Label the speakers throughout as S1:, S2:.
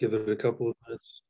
S1: give it a couple of minutes.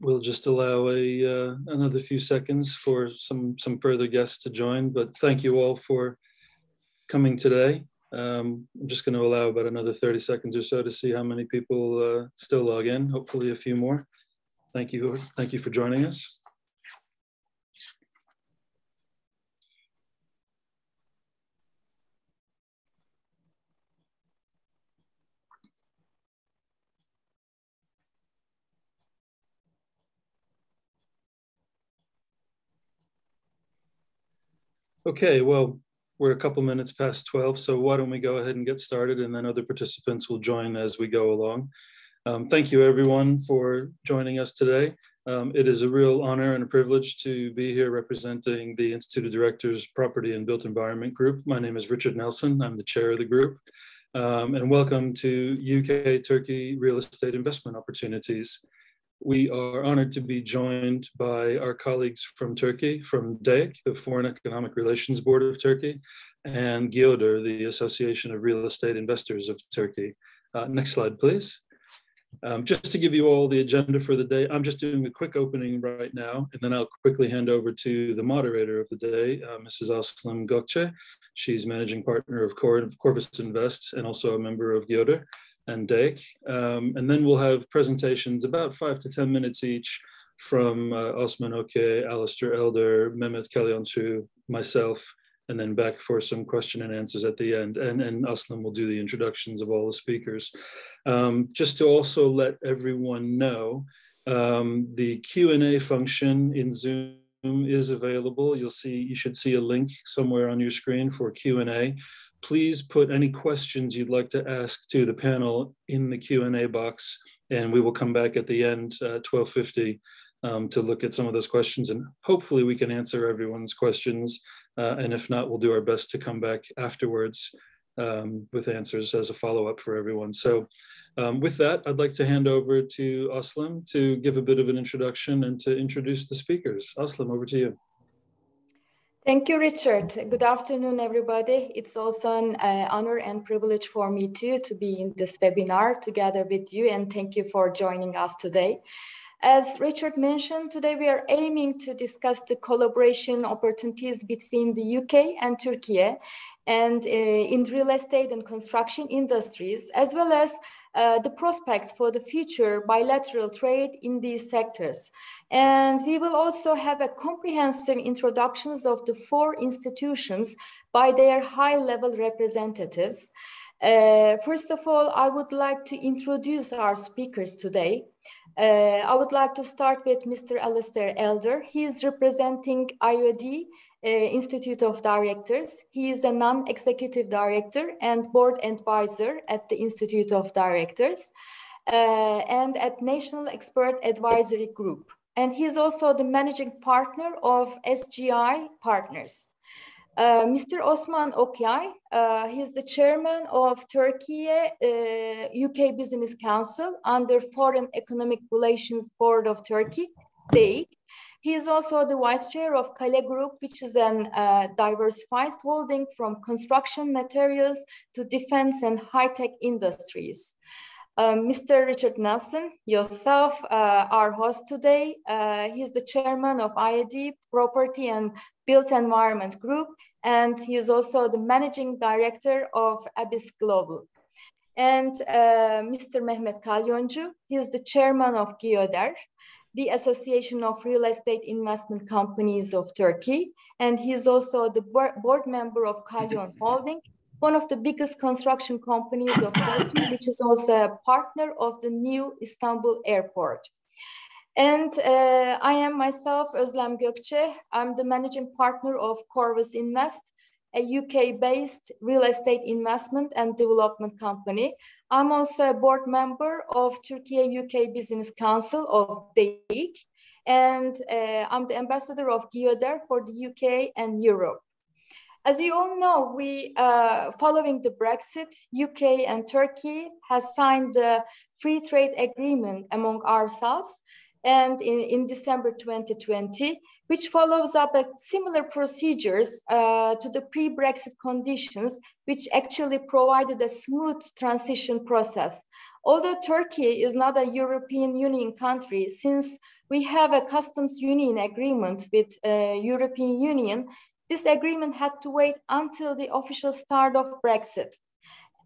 S1: We'll just allow a uh, another few seconds for some some further guests to join. But thank you all for coming today. Um, I'm just going to allow about another 30 seconds or so to see how many people uh, still log in. Hopefully, a few more. Thank you. Thank you for joining us. Okay, well, we're a couple minutes past 12, so why don't we go ahead and get started and then other participants will join as we go along. Um, thank you everyone for joining us today. Um, it is a real honor and a privilege to be here representing the Institute of Directors Property and Built Environment Group. My name is Richard Nelson, I'm the chair of the group. Um, and welcome to UK Turkey Real Estate Investment Opportunities we are honored to be joined by our colleagues from Turkey, from DEIK, the Foreign Economic Relations Board of Turkey, and GYODER, the Association of Real Estate Investors of Turkey. Uh, next slide, please. Um, just to give you all the agenda for the day, I'm just doing a quick opening right now, and then I'll quickly hand over to the moderator of the day, uh, Mrs. Aslam Gökçe. She's managing partner of Corvus Invest and also a member of GYODER and DEIK. Um, and then we'll have presentations about five to 10 minutes each from uh, Osman Okyay, Alistair Elder, Mehmet Kalyoncu, myself, and then back for some question and answers at the end. And, and Aslam will do the introductions of all the speakers. Um, just to also let everyone know, um, the Q&A function in Zoom is available. You'll see, you should see a link somewhere on your screen for Q&A please put any questions you'd like to ask to the panel in the Q&A box, and we will come back at the end, uh, 1250, um, to look at some of those questions, and hopefully we can answer everyone's questions, uh, and if not, we'll do our best to come back afterwards um, with answers as a follow-up for everyone. So um, with that, I'd like to hand over to Aslam to give a bit of an introduction and to introduce the speakers. Aslam, over to you.
S2: Thank you, Richard. Good afternoon, everybody. It's also an uh, honor and privilege for me too to be in this webinar together with you, and thank you for joining us today. As Richard mentioned, today we are aiming to discuss the collaboration opportunities between the UK and Turkey and uh, in real estate and construction industries, as well as uh, the prospects for the future bilateral trade in these sectors. And we will also have a comprehensive introductions of the four institutions by their high-level representatives. Uh, first of all, I would like to introduce our speakers today. Uh, I would like to start with Mr. Alistair Elder. He is representing IOD uh, Institute of Directors. He is a non-executive director and board advisor at the Institute of Directors uh, and at National Expert Advisory Group. And he's also the managing partner of SGI Partners. Uh, Mr. Osman Okyay, uh, he's the chairman of Turkey uh, UK Business Council under Foreign Economic Relations Board of Turkey, DEIK. He is also the vice chair of Kale Group, which is a uh, diversified holding from construction materials to defense and high-tech industries. Um, Mr. Richard Nelson, yourself, uh, our host today. Uh, he's the chairman of IOD Property and Built Environment Group, and he is also the managing director of Abyss Global. And uh, Mr. Mehmet Kalyoncu, he is the chairman of GYODER the Association of Real Estate Investment Companies of Turkey. And he's also the board member of Kalyon Holding, one of the biggest construction companies of Turkey, which is also a partner of the new Istanbul airport. And uh, I am myself, Özlem Gökçe. I'm the managing partner of Corvus Invest, a UK-based real estate investment and development company. I'm also a board member of Turkey UK Business Council of DEIK, and uh, I'm the ambassador of GYODER for the UK and Europe. As you all know, we, uh, following the Brexit, UK and Turkey has signed the free trade agreement among ourselves and in, in December 2020, which follows up a similar procedures uh, to the pre-Brexit conditions, which actually provided a smooth transition process. Although Turkey is not a European Union country, since we have a customs union agreement with uh, European Union, this agreement had to wait until the official start of Brexit.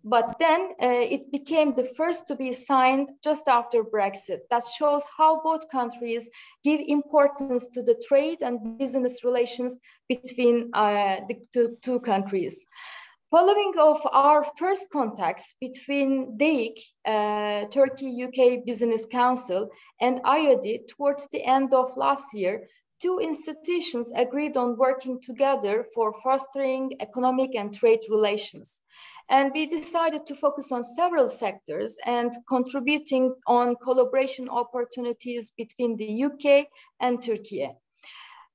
S2: But then uh, it became the first to be signed just after Brexit. That shows how both countries give importance to the trade and business relations between uh, the two, two countries. Following of our first contacts between DEIK, uh, Turkey UK Business Council, and IOD towards the end of last year, two institutions agreed on working together for fostering economic and trade relations. And we decided to focus on several sectors and contributing on collaboration opportunities between the UK and Turkey.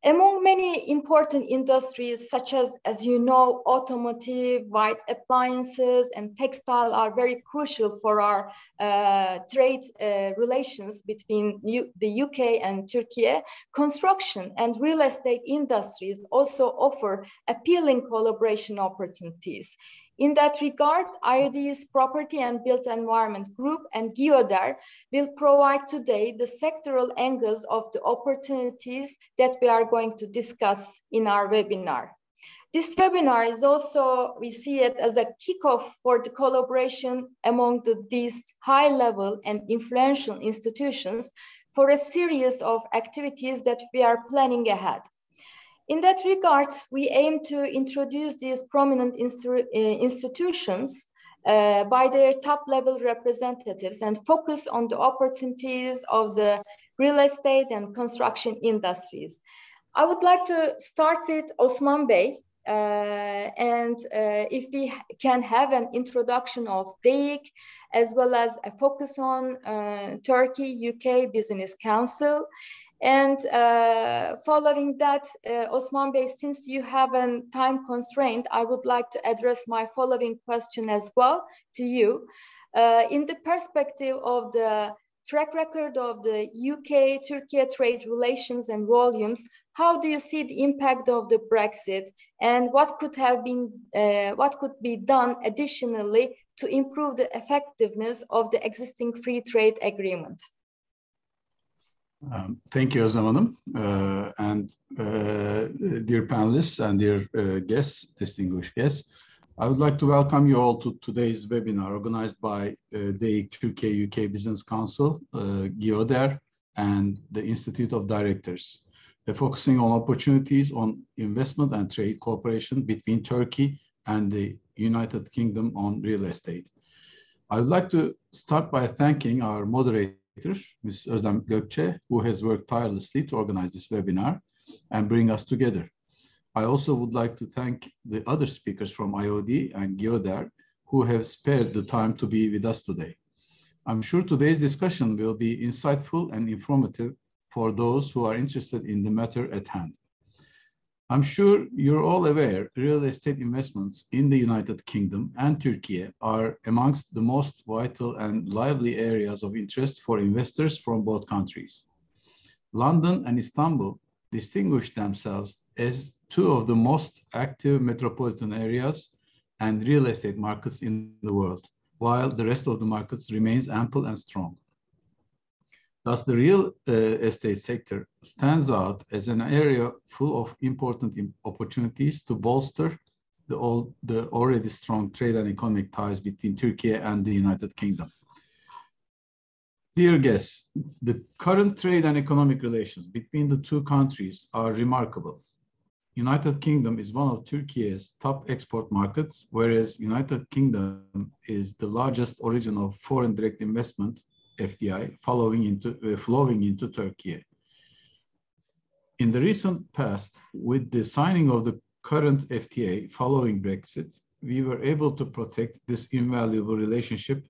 S2: Among many important industries, such as, as you know, automotive, white appliances, and textile are very crucial for our uh, trade uh, relations between U the UK and Turkey. Construction and real estate industries also offer appealing collaboration opportunities. In that regard, IOD's Property and Built Environment Group and GYODER will provide today the sectoral angles of the opportunities that we are going to discuss in our webinar. This webinar is also, we see it as a kickoff for the collaboration among the, these high level and influential institutions for a series of activities that we are planning ahead. In that regard, we aim to introduce these prominent uh, institutions uh, by their top level representatives and focus on the opportunities of the real estate and construction industries. I would like to start with Osman Bey. Uh, and uh, if we can have an introduction of DEIK, as well as a focus on uh, Turkey UK Business Council, and uh, following that, uh, Osman Bey, since you have a time constraint, I would like to address my following question as well to you. Uh, in the perspective of the track record of the UK-Turkey trade relations and volumes, how do you see the impact of the Brexit and what could have been, uh, what could be done additionally to improve the effectiveness of the existing free trade agreement?
S3: Um, thank you, Özlem Hanım. Uh, and uh, dear panelists and dear uh, guests, distinguished guests, I would like to welcome you all to today's webinar organized by uh, the Turkey UK Business Council, uh, and the Institute of Directors. They're focusing on opportunities on investment and trade cooperation between Turkey and the United Kingdom on real estate. I would like to start by thanking our moderator, Ms. Özlem Gökçe, who has worked tirelessly to organize this webinar and bring us together. I also would like to thank the other speakers from IOD and GYODER who have spared the time to be with us today. I'm sure today's discussion will be insightful and informative for those who are interested in the matter at hand. I'm sure you're all aware real estate investments in the United Kingdom and Turkey are amongst the most vital and lively areas of interest for investors from both countries. London and Istanbul distinguish themselves as two of the most active metropolitan areas and real estate markets in the world, while the rest of the markets remains ample and strong. Thus, the real uh, estate sector stands out as an area full of important opportunities to bolster the, all, the already strong trade and economic ties between Turkey and the United Kingdom. Dear guests, the current trade and economic relations between the two countries are remarkable. United Kingdom is one of Turkey's top export markets, whereas United Kingdom is the largest origin of foreign direct investment FDI following into, uh, flowing into Turkey. In the recent past, with the signing of the current FTA following Brexit, we were able to protect this invaluable relationship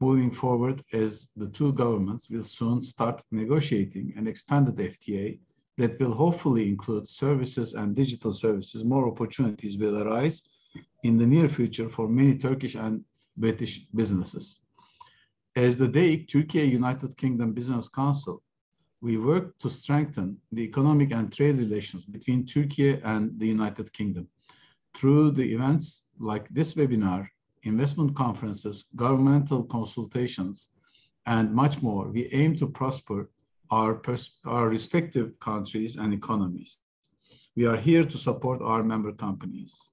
S3: moving forward as the two governments will soon start negotiating an expanded FTA that will hopefully include services and digital services. More opportunities will arise in the near future for many Turkish and British businesses. As the DEIK Turkey United Kingdom Business Council, we work to strengthen the economic and trade relations between Turkey and the United Kingdom. Through the events like this webinar, investment conferences, governmental consultations, and much more, we aim to prosper our, our respective countries and economies. We are here to support our member companies.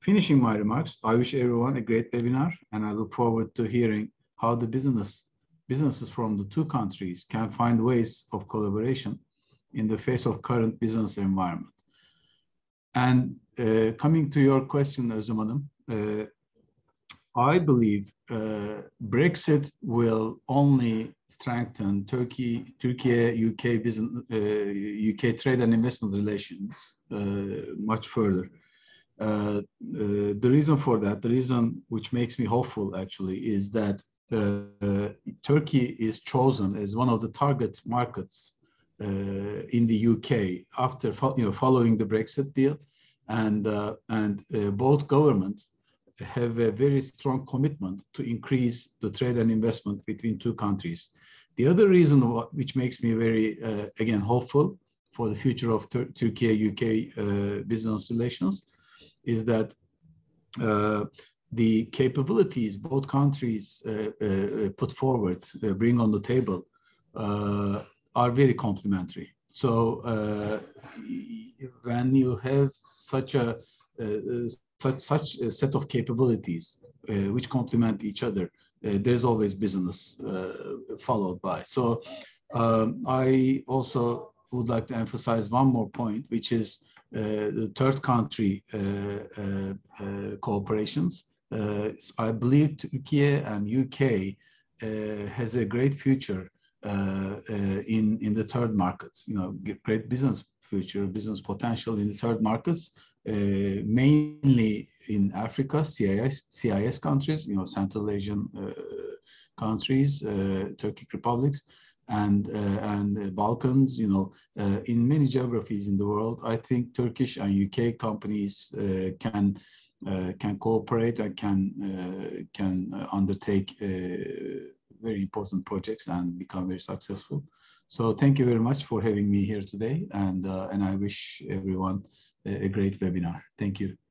S3: Finishing my remarks, I wish everyone a great webinar, and I look forward to hearing how the business businesses from the two countries can find ways of collaboration in the face of current business environment. And uh, coming to your question, Özlem uh, I believe uh, Brexit will only strengthen Turkey, Turkey, UK business, uh, UK trade and investment relations uh, much further. Uh, uh, the reason for that, the reason which makes me hopeful actually, is that uh, Turkey is chosen as one of the target markets in the UK after you know following the Brexit deal, and and both governments have a very strong commitment to increase the trade and investment between two countries. The other reason which makes me very, uh, again, hopeful for the future of Tur Turkey-UK uh, business relations is that uh, the capabilities both countries uh, uh, put forward, uh, bring on the table, are very complementary. So when you have such a such such a set of capabilities uh, which complement each other, uh, there's always business uh, followed by. So um, I also would like to emphasize one more point, which is uh, the third country uh, uh, cooperations. I believe Turkey and UK has a great future in in the third markets. You know, great business future, business potential in the third markets, uh, mainly in Africa, CIS, CIS countries, you know, Central Asian uh, countries, uh, Turkic republics, and and Balkans, you know, in many geographies in the world. I think Turkish and UK companies uh, can cooperate and can uh, can undertake uh, very important projects and become very successful. So thank you very much for having me here today, and and I wish everyone a great webinar. Thank you.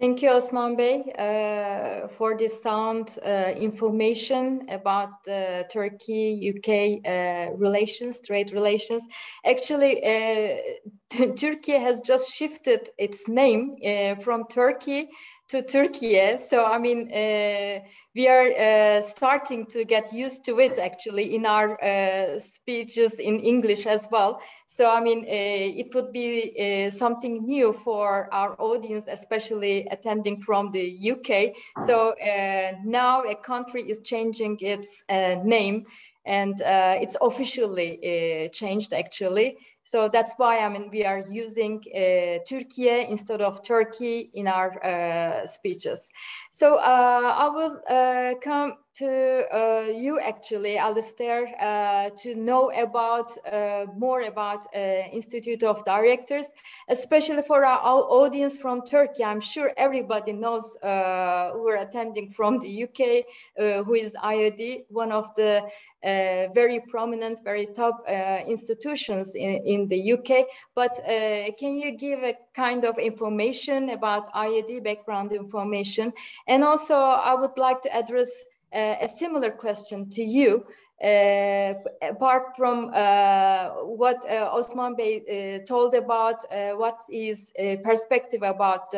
S2: Thank you, Osman Bey, uh, for this sound uh, information about Turkey-UK uh, relations, trade relations. Actually, uh, Turkey has just shifted its name uh, from Turkey to Türkiye. Eh? So, I mean, uh, we are uh, starting to get used to it actually in our uh, speeches in English as well. So, I mean, it would be something new for our audience, especially attending from the UK. So, now a country is changing its name and it's officially changed actually. So that's why I mean we are using uh, Türkiye instead of Turkey in our uh, speeches. So uh, I will uh, come to uh, you actually, Alistair, uh, to know about uh, more about uh, Institute of Directors, especially for our, audience from Turkey. I'm sure everybody knows uh, who are attending from the UK, uh, who is IOD, one of the very prominent, very top institutions in, in, the UK. But can you give a kind of information about IOD background information? And also, I would like to address uh, a similar question to you. Uh, apart from uh, what uh, Osman Bey uh, told about uh, what is perspective about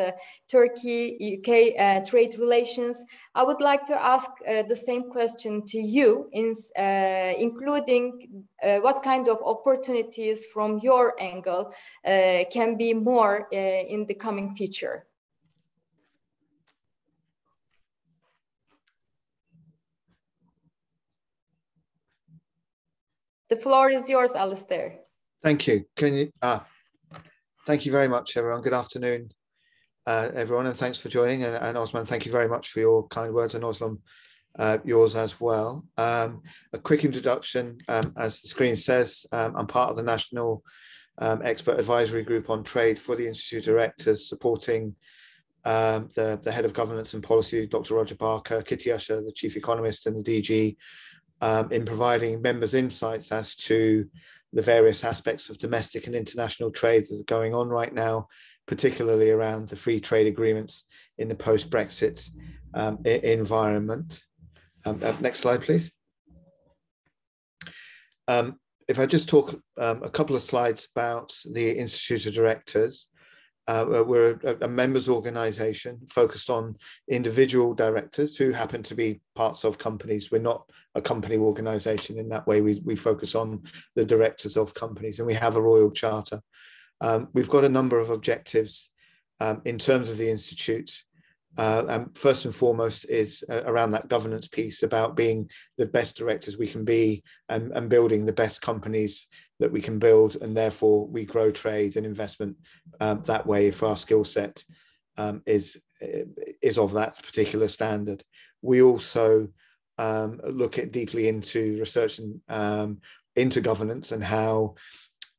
S2: Turkey UK trade relations, I would like to ask the same question to you, in, including what kind of opportunities from your angle can be more in the coming future. The floor is yours, Alistair.
S4: Thank you. Can you? Ah, thank you very much, everyone. Good afternoon, uh, everyone, and thanks for joining. And, and, Osman, thank you very much for your kind words, and Osman, uh, yours as well. Um, a quick introduction, um, as the screen says, um, I'm part of the National um, Expert Advisory Group on Trade for the Institute Directors, supporting um, the, the head of governance and policy, Dr. Roger Barker, Kitty Ussher, the chief economist, and the DG, um, in providing members insights as to the various aspects of domestic and international trade that are going on right now, particularly around the free trade agreements in the post-Brexit um, environment. Um, uh, next slide, please. Um, if I just talk um, a couple of slides about the Institute of Directors, uh, we're a, a, members organization focused on individual directors who happen to be parts of companies. We're not a company organization in that way. We, we focus on the directors of companies and we have a royal charter. Um, we've got a number of objectives um, in terms of the Institute. Uh, and first and foremost is uh, around that governance piece about being the best directors we can be and, and building the best companies that we can build and therefore we grow trade and investment um, that way if our skill set um, is is of that particular standard. We also um, look at deeply into research and um, into governance and how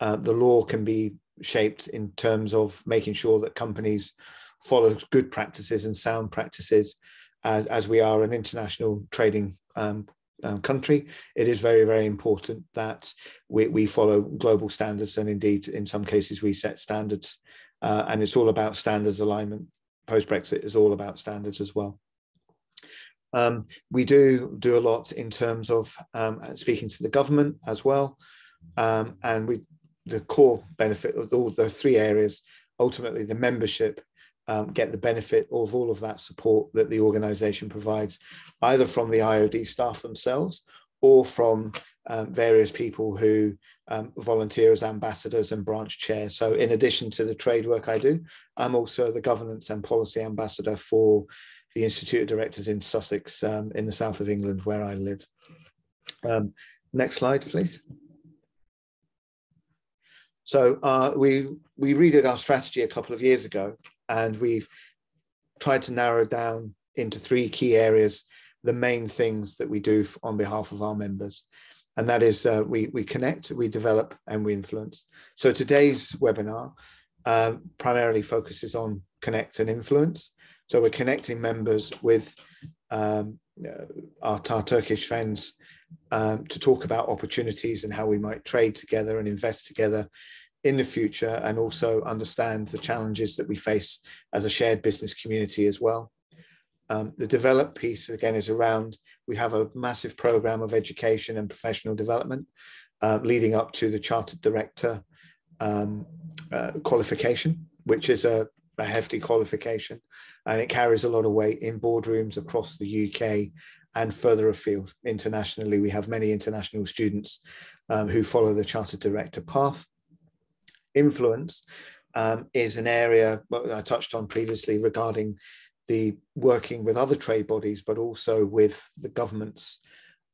S4: uh, the law can be shaped in terms of making sure that companies follow good practices and sound practices as, as we are an international trading um, um, country, it is very, very important that we, we follow global standards. And indeed, in some cases, we set standards. Uh, and it's all about standards alignment. Post Brexit is all about standards as well. Um, we do do a lot in terms of um, speaking to the government as well. Um, and we the core benefit of all the three areas, ultimately the membership um, get the benefit of all of that support that the organization provides, either from the IOD staff themselves or from um, various people who um, volunteer as ambassadors and branch chairs. So in addition to the trade work I do, I'm also the governance and policy ambassador for the Institute of Directors in Sussex um, in the south of England where I live. Um, next slide, please. So uh, we, we redid our strategy a couple of years ago and we've tried to narrow down into three key areas the main things that we do on behalf of our members. And that is uh, we, we connect we develop and we influence. So today's webinar um, primarily focuses on connect and influence. So we're connecting members with um, uh, our, our, turkish friends um, to talk about opportunities and how we might trade together and invest together in the future and also understand the challenges that we face as a shared business community as well. Um, the develop piece again is around, we have a massive program of education and professional development uh, leading up to the chartered director um, uh, qualification, which is a, a hefty qualification and it carries a lot of weight in boardrooms across the UK and further afield internationally. We have many international students um, who follow the chartered director path influence um, is an area I touched on previously regarding the working with other trade bodies, but also with the governments,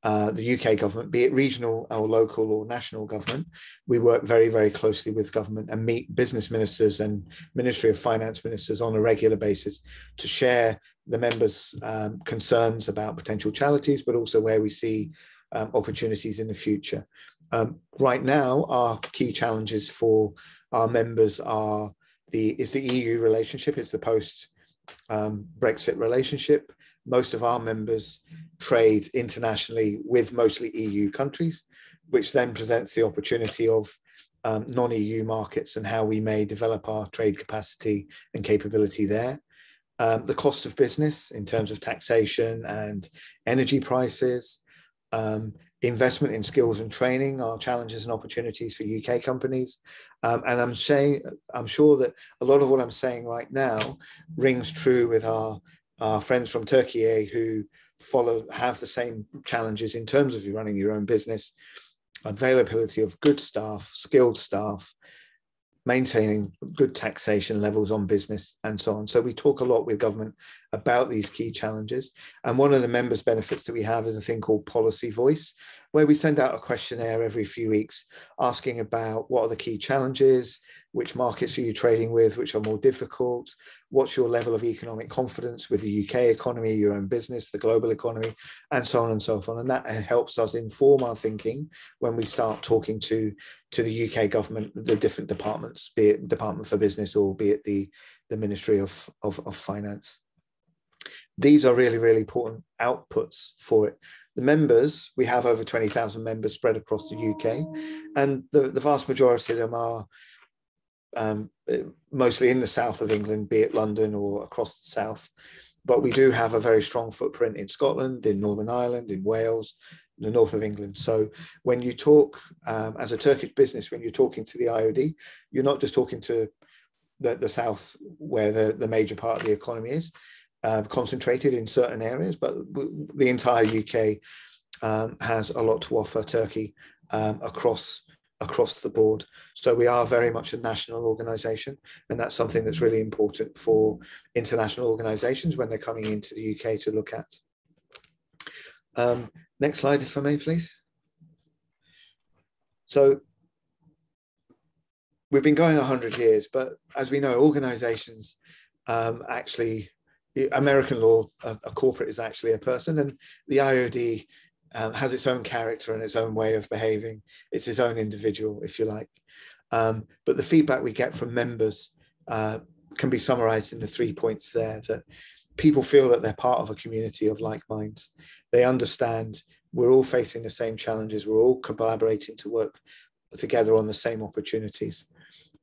S4: uh, the UK government, be it regional or local or national government. We work very, very closely with government and meet business ministers and Ministry of Finance ministers on a regular basis to share the members' um, concerns about potential charities, but also where we see um, opportunities in the future. Um, right now, our key challenges for our members are the is the EU relationship. It's the post um, Brexit relationship. Most of our members trade internationally with mostly EU countries, which then presents the opportunity of um, non-EU markets and how we may develop our trade capacity and capability there. Um, the cost of business in terms of taxation and energy prices, um, investment in skills and training are challenges and opportunities for UK companies. Um, and I'm saying, I'm sure that a lot of what I'm saying right now rings true with our, our friends from Turkey who follow, have the same challenges in terms of you running your own business, availability of good staff, skilled staff, maintaining good taxation levels on business and so on. So we talk a lot with government about these key challenges. And one of the members' benefits that we have is a thing called Policy Voice, where we send out a questionnaire every few weeks asking about what are the key challenges, which markets are you trading with, which are more difficult, what's your level of economic confidence with the UK economy, your own business, the global economy, and so on and so forth. And that helps us inform our thinking when we start talking to, to the UK government, the different departments, be it Department for Business or be it the, the Ministry of, of, of Finance these are really, really important outputs for it. The members, we have over 20,000 members spread across the UK, and the, the vast majority of them are um, mostly in the south of England, be it London or across the south. But we do have a very strong footprint in Scotland, in Northern Ireland, in Wales, the north of England. So when you talk um, as a Turkish business, when you're talking to the IOD, you're not just talking to the, the south where the, the major part of the economy is uh, concentrated in certain areas, but the entire UK um, has a lot to offer Turkey um, across across the board. So we are very much a national organisation, and that's something that's really important for international organisations when they're coming into the UK to look at. Um, next slide, if I may, please. So we've been going 100 years, but as we know, organisations um, actually American law, a, a, corporate is actually a person, and the IOD um, has its own character and its own way of behaving. It's its own individual, if you like. Um, but the feedback we get from members uh, can be summarized in the three points there that people feel that they're part of a community of like minds. They understand we're all facing the same challenges, we're all collaborating to work together on the same opportunities.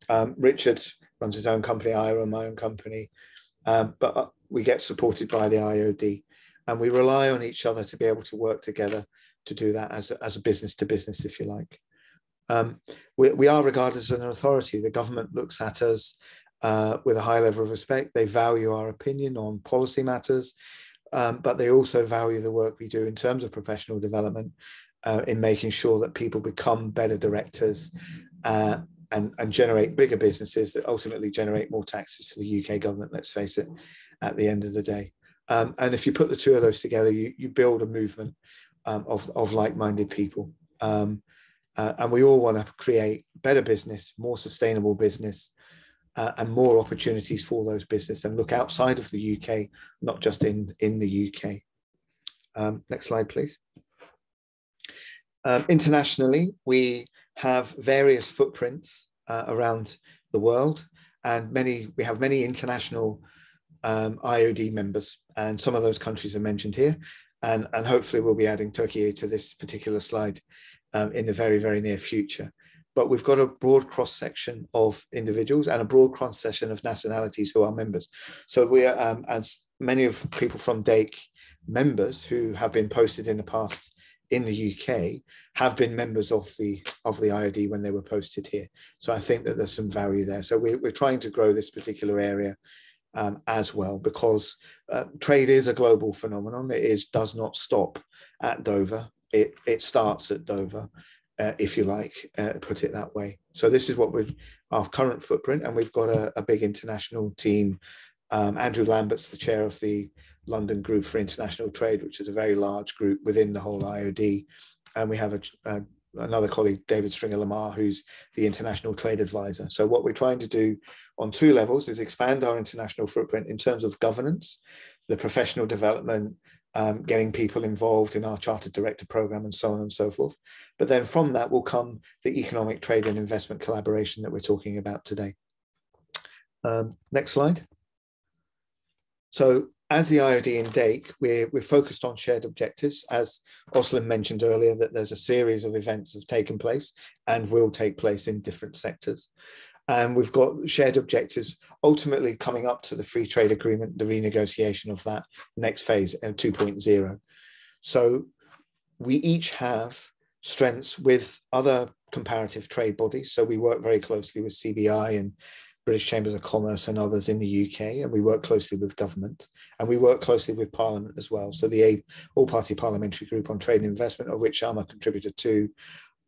S4: Um, Richard runs his own company, I run my own company. Um, but uh, we get supported by the IOD and we rely on each other to be able to work together to do that as a, as a business to business, if you like. Um, we, we, are regarded as an authority. The government looks at us uh, with a high level of respect. They value our opinion on policy matters, um, but they also value the work we do in terms of professional development uh, in making sure that people become better directors uh, and, and generate bigger businesses that ultimately generate more taxes for the UK government, let's face it at the end of the day. Um, and if you put the two of those together, you, you build a movement um, of, of like-minded people. Um, uh, and we all want to create better business, more sustainable business, uh, and more opportunities for those business and look outside of the UK, not just in, in the UK. Um, next slide, please. Um, internationally, we have various footprints uh, around the world and many, we have many international um, IOD members, and some of those countries are mentioned here. And, and hopefully we'll be adding Turkey to this particular slide um, in the very, very near future. But we've got a broad cross section of individuals and a broad cross section of nationalities who are members. So we are, um, as many of people from DEIK members who have been posted in the past in the UK have been members of the of the IOD when they were posted here. So I think that there's some value there. So we, we're trying to grow this particular area um, as well because uh, trade is a global phenomenon. It is does not stop at Dover. It it starts at Dover, uh, if you like, uh, put it that way. So this is what we've our current footprint, and we've got a, a big international team. Um, Andrew Lambert's the chair of the London Group for International Trade, which is a very large group within the whole IOD, and we have a, a another colleague, David Stringer-Lamarre, who's the international trade advisor. So what we're trying to do on two levels is expand our international footprint in terms of governance, the professional development, um, getting people involved in our chartered director program and so on and so forth. But then from that will come the economic trade and investment collaboration that we're talking about today. Um, next slide. So as the IOD in DEIK, we're, we're focused on shared objectives. As Oslin mentioned earlier, that there's a series of events have taken place and will take place in different sectors. And we've got shared objectives ultimately coming up to the free trade agreement, the renegotiation of that next phase uh, of 2.0. So we each have strengths with other comparative trade bodies. So we work very closely with CBI and British Chambers of Commerce and others in the UK, and we work closely with government, and we work closely with Parliament as well. So the All-Party Parliamentary Group on Trade and Investment, of which I'm a contributor to,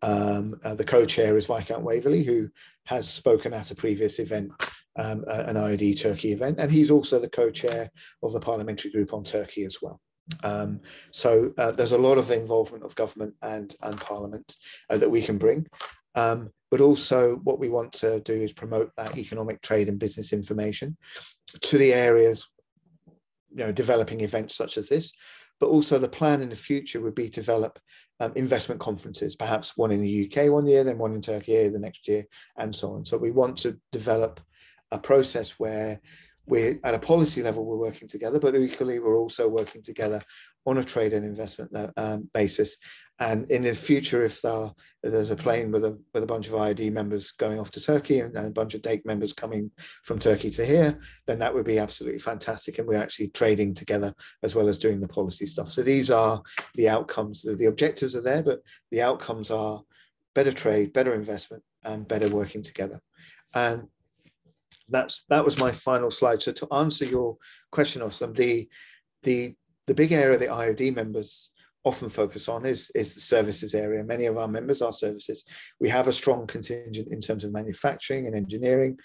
S4: um, uh, the co-chair is Viscount Waverley, who has spoken at a previous event um, an IOD Turkey event. And he's also the co-chair of the parliamentary group on Turkey as well. Um, so uh, there's a lot of involvement of government and, and parliament uh, that we can bring. Um, but also what we want to do is promote that economic trade and business information to the areas, you know, developing events such as this. But also the plan in the future would be to develop um, investment conferences, perhaps one in the UK one year, then one in Turkey the next year, and so on. So we want to develop a process where we're at a policy level, we're working together, but equally we're also working together on a trade and investment uh, um, basis. And in the future, if there, there's a plane with a with a bunch of IOD members going off to Turkey and, a bunch of DEIK members coming from Turkey to here, then that would be absolutely fantastic. And we're actually trading together as well as doing the policy stuff. So these are the outcomes. The objectives are there, but the outcomes are better trade, better investment, and better working together. And that's that was my final slide. So to answer your question, Oslam, the the the big area the IOD members often focus on is, is the services area. Many of our members are services. We have a strong contingent in terms of manufacturing and engineering,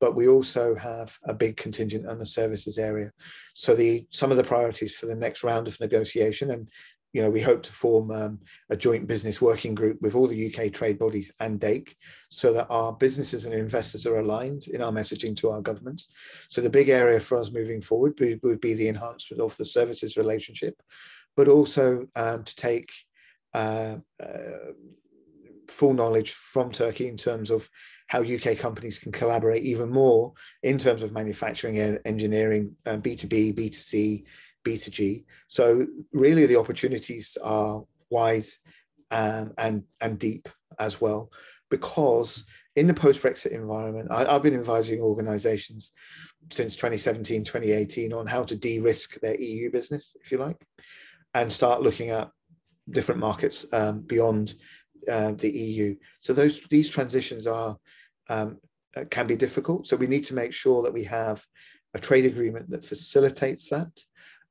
S4: but we also have a big contingent on the services area. So the some of the priorities for the next round of negotiation, and you know, we hope to form um, a joint business working group with all the UK trade bodies and DEIK so that our businesses and investors are aligned in our messaging to our government. So the big area for us moving forward would, would be the enhancement of the services relationship, but also um, to take uh, uh, full knowledge from Turkey in terms of how UK companies can collaborate even more in terms of manufacturing and engineering, um, B2B, B2C, B2G. So really the opportunities are wide um, and, and deep as well, because in the post-Brexit environment, I, have been advising organizations since 2017, 2018 on how to de-risk their EU business, if you like, and start looking at different markets um, beyond uh, the EU. So those these transitions are um, can be difficult. So we need to make sure that we have a trade agreement that facilitates that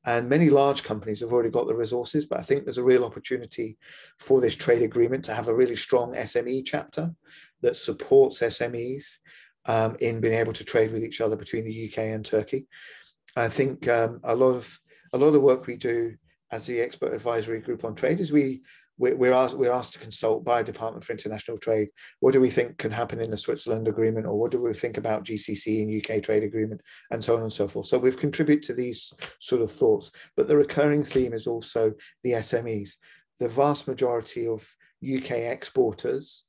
S4: and many large companies have already got the resources, but I think there's a real opportunity for this trade agreement to have a really strong SME chapter that supports SMEs um, in being able to trade with each other between the UK and Turkey. I think um, a lot of a lot of the work we do as the expert advisory group on trade is we we're asked, we're asked to consult by Department for International Trade. What do we think can happen in the Switzerland agreement, or what do we think about GCC and UK trade agreement, and so on and so forth. So we've contributed to these sort of thoughts. But the recurring theme is also the SMEs. The vast majority of UK exporters,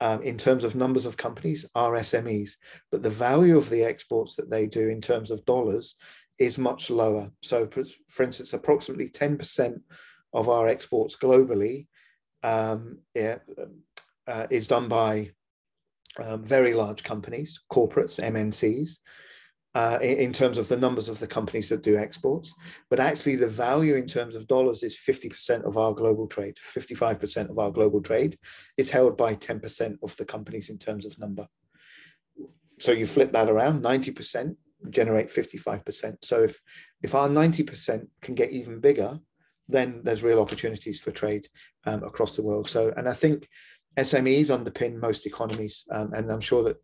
S4: um, in terms of numbers of companies, are SMEs. But the value of the exports that they do in terms of dollars is much lower. So, for instance, approximately 10% of our exports globally um, uh, is done by um, very large companies, corporates, MNCs, uh, in, in, terms of the numbers of the companies that do exports. But actually, the value in terms of dollars is 50% of our global trade, 55% of our global trade is held by 10% of the companies in terms of number. So you flip that around, 90% generate 55%. So if, if our 90% can get even bigger, then there's real opportunities for trade um, across the world. So, and I think SMEs underpin most economies, um, and I'm sure that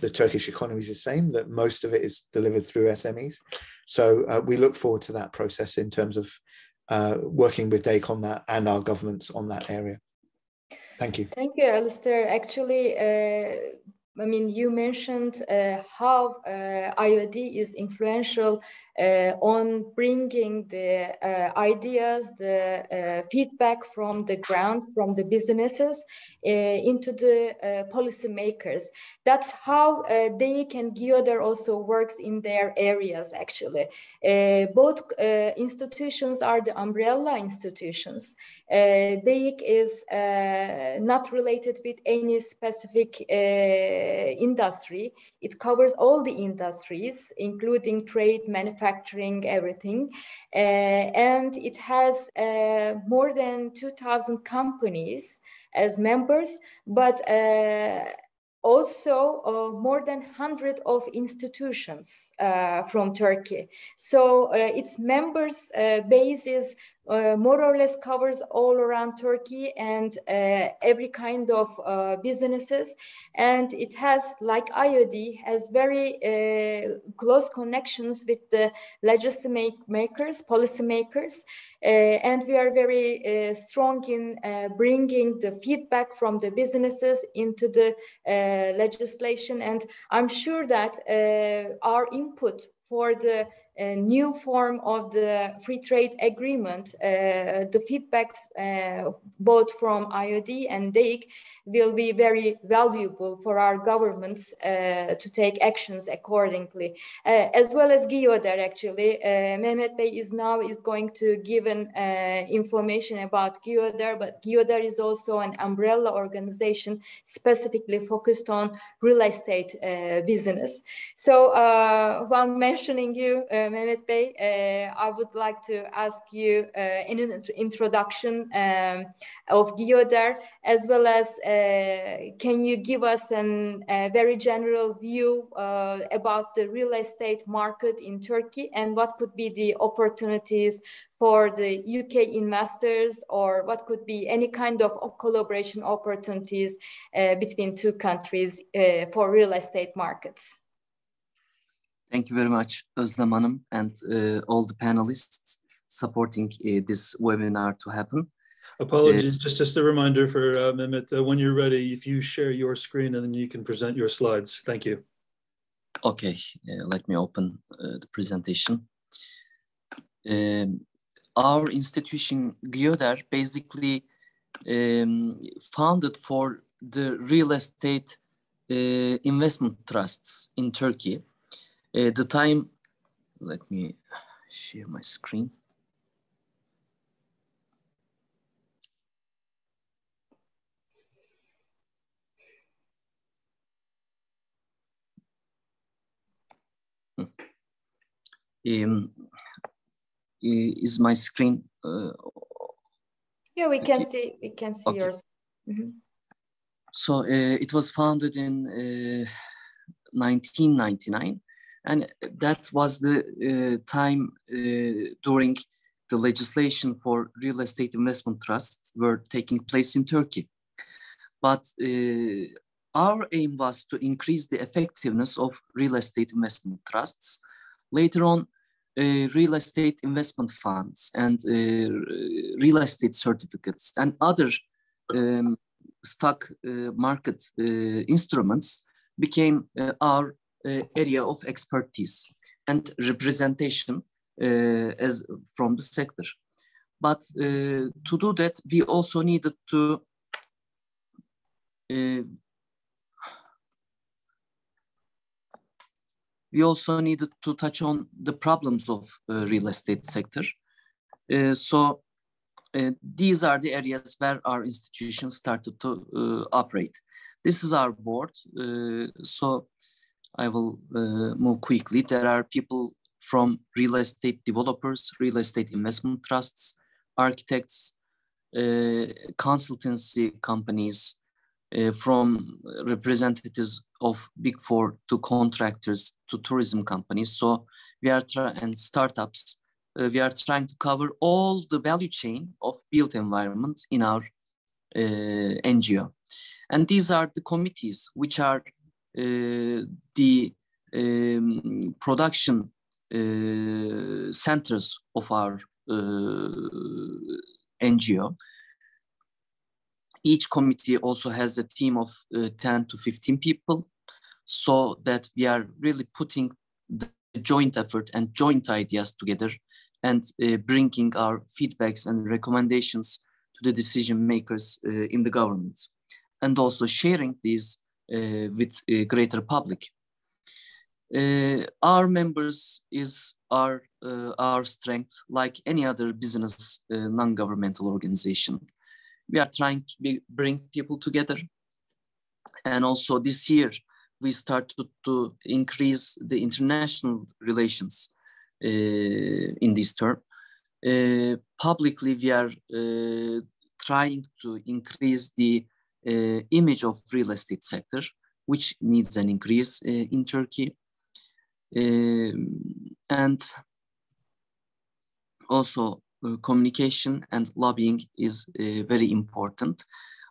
S4: the Turkish economy is the same. That most of it is delivered through SMEs. So uh, we look forward to that process in terms of uh, working with DEIK on that and our governments on that area. Thank you.
S2: Thank you, Alistair. Actually, uh, I mean, you mentioned uh, how uh, IOD is influential on bringing the uh, ideas, the uh, feedback from the ground, from the businesses uh, into the policymakers. That's how DEIK and GYODER also works in their areas, actually. both institutions are the umbrella institutions. Uh, DEIK is not related with any specific industry. It covers all the industries, including trade, manufacturing, manufacturing, everything. Uh, and it has uh, more than 2,000 companies as members, but uh, also uh, more than 100 of institutions uh, from Turkey. So uh, its members base is uh, more or less covers all around Turkey and uh, every kind of uh, businesses. And it has, like IOD, has very uh, close connections with the legislative makers, policy makers. Uh, and we are very uh, strong in bringing the feedback from the businesses into the legislation. And I'm sure that our input for the a new form of the free trade agreement, uh, the feedbacks uh, both from IOD and DEIK will be very valuable for our governments uh, to take actions accordingly, uh, as well as GYODER actually. Uh, Mehmet Bey is now is going to give an uh, information about GYODER, but GYODER is also an umbrella organization specifically focused on real estate business. So while mentioning you, Mehmet Bey, uh, I would like to ask you uh, in an introduction um, of GYODER, as well as uh, can you give us a very general view about the real estate market in Turkey and what could be the opportunities for the UK investors or what could be any kind of collaboration opportunities between two countries for real estate markets?
S5: Thank you very much, Özlem Hanım, and uh, all the panelists supporting uh, this webinar to happen.
S1: Apologies, uh, just, just a reminder for uh, Mehmet, uh, when you're ready, if you share your screen and then you can present your slides. Thank you.
S5: Okay, uh, let me open the presentation. Um, our institution, GYODER, basically um, founded for the real estate investment trusts in Turkey uh, the time, let me share my screen. Hmm. Um, is my screen? Uh,
S2: yeah, we can okay. see. We can see okay. yours. Mm -hmm.
S5: So uh, it was founded in 1999 uh, and that was the uh, time uh, during the legislation for real estate investment trusts were taking place in Turkey. But uh, our aim was to increase the effectiveness of real estate investment trusts. Later on, uh, real estate investment funds and uh, real estate certificates and other um, stock uh, market instruments became our area of expertise and representation uh, as from the sector. But uh, to do that, we also needed to we also needed to touch on the problems of uh, real estate sector. Uh, so uh, these are the areas where our institution started to operate. This is our board. so I will uh, move quickly. There are people from real estate developers, real estate investment trusts, architects, uh, consultancy companies, uh, from representatives of big four to contractors to tourism companies. So we are and startups. Uh, we are trying to cover all the value chain of built environment in our uh, NGO. And these are the committees which are the um, production centers of our NGO. Each committee also has a team of 10 to 15 people so that we are really putting the joint effort and joint ideas together and uh, bringing our feedbacks and recommendations to the decision makers uh, in the government and also sharing these with a greater public. Uh, our members is our uh, our strength, like any other business non-governmental organization. We are trying to be, bring people together, and also this year we started to increase the international relations uh, in this term. Uh, publicly, we are uh, trying to increase the uh, image of real estate sector, which needs an increase uh, in Turkey. Um, and also uh, communication and lobbying is uh, very important.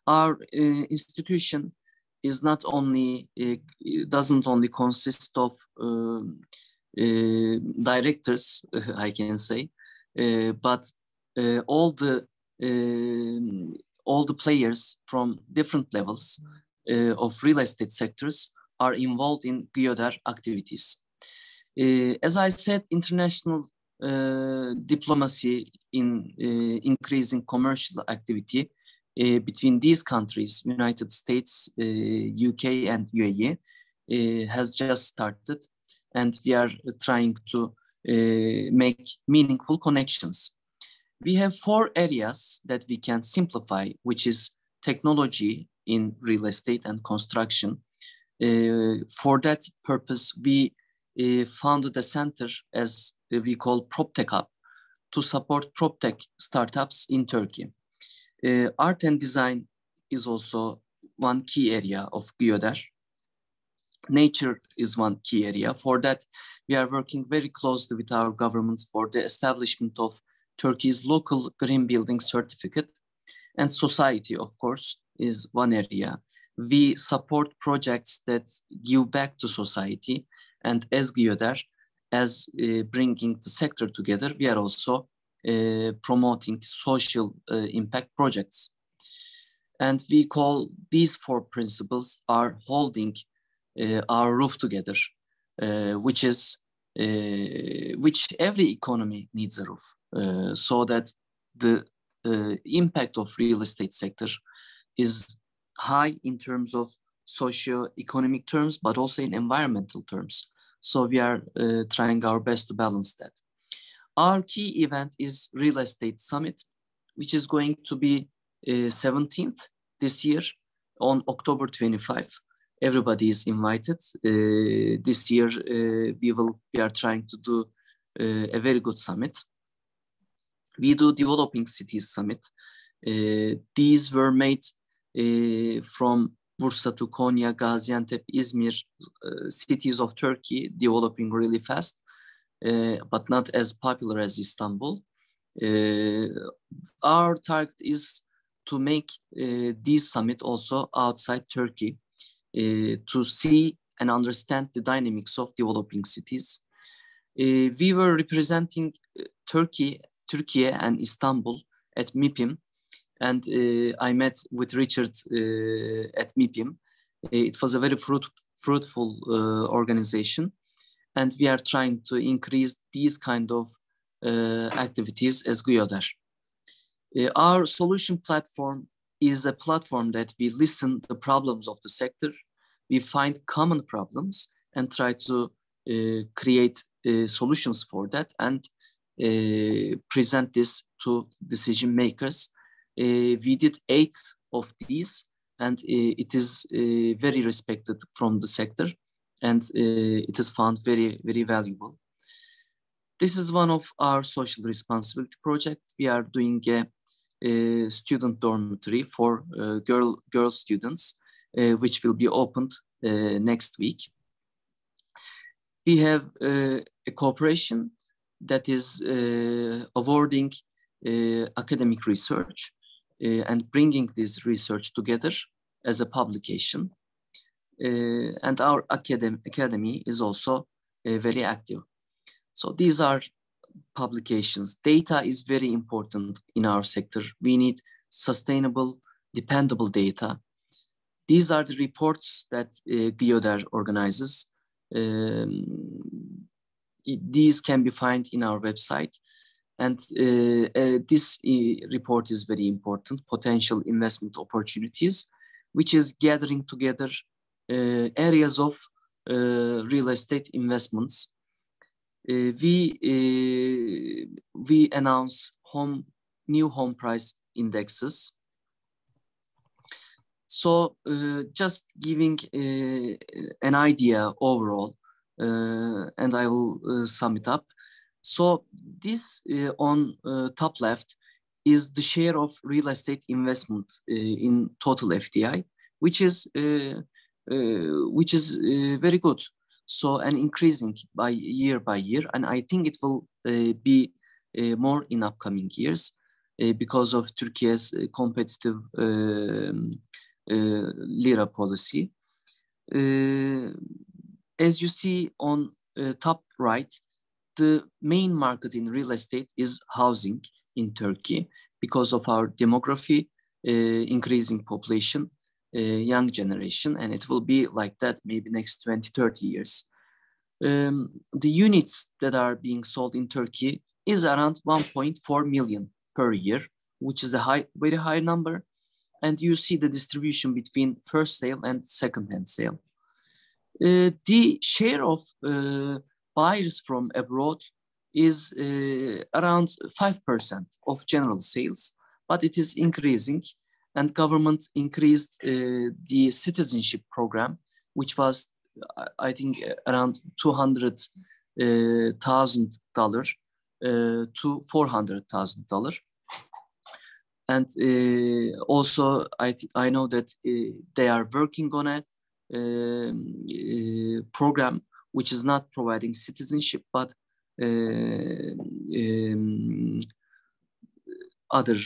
S5: Our uh, institution is not only doesn't only consist of um, directors, I can say, but all the um, all the players from different levels uh, of real estate sectors are involved in GYODER activities. Uh, as I said, international uh, diplomacy in increasing commercial activity between these countries, United States, UK and UAE, has just started and we are trying to make meaningful connections we have four areas that we can simplify, which is technology in real estate and construction. Uh, for that purpose, we uh, founded a center as we call PropTech Hub to support PropTech startups in Turkey. Uh, art and design is also one key area of GYODER. Nature is one key area. For that, we are working very closely with our governments for the establishment of Turkey's local green building certificate and society, of course, is one area. We support projects that give back to society and as GYODER, as uh, bringing the sector together, we are also uh, promoting social uh, impact projects. And we call these four principles are holding uh, our roof together, uh, which is which every economy needs a roof. Uh, so that the uh, impact of real estate sector is high in terms of socio-economic terms, but also in environmental terms. So we are uh, trying our best to balance that. Our key event is Real Estate Summit, which is going to be uh, 17th this year on October 25. Everybody is invited. Uh, this year, uh, we will we are trying to do a very good summit we do developing cities summit. Uh, these were made uh, from Bursa to Konya, Gaziantep, Izmir, uh, cities of Turkey developing really fast, uh, but not as popular as Istanbul. Uh, our target is to make uh, this summit also outside Turkey to see and understand the dynamics of developing cities. we were representing Turkey Turkey and Istanbul at MIPIM. And uh, I met with Richard uh, at MIPIM. It was a very fruit, fruitful uh, organization. And we are trying to increase these kind of activities as GYODER. our solution platform is a platform that we listen the problems of the sector, we find common problems and try to uh, create uh, solutions for that and uh, present this to decision makers. Uh, we did eight of these and uh, it is very respected from the sector and it is found very, very valuable. This is one of our social responsibility projects. We are doing a student dormitory for uh, girl, girl students, uh, which will be opened uh, next week. We have a cooperation that is uh, awarding uh, academic research uh, and bringing this research together as a publication. and our academy, academy is also very active. So these are publications. Data is very important in our sector. We need sustainable, dependable data. These are the reports that uh, GYODER organizes. Um, these can be found in our website. And uh, uh, this uh, report is very important, potential investment opportunities, which is gathering together uh, areas of uh, real estate investments. Uh, we, we announce home, new home price indexes. So just giving an idea overall, uh, and I will uh, sum it up. So this uh, on top left is the share of real estate investment in total FDI, which is which is very good. So and increasing by year by year, and I think it will be more in upcoming years because of Turkey's competitive um, lira policy. as you see on top right, the main market in real estate is housing in Turkey because of our demography, uh, increasing population, uh, young generation, and it will be like that maybe next 20, 30 years. Um, the units that are being sold in Turkey is around 1.4 million per year, which is a high, very high number. And you see the distribution between first sale and second-hand sale. Uh, the share of uh, buyers from abroad is uh, around 5% of general sales, but it is increasing and government increased uh, the citizenship program, which was, I think, around $200,000 uh, uh, to $400,000. And uh, also, I, I know that uh, they are working on a um, program which is not providing citizenship, but um, other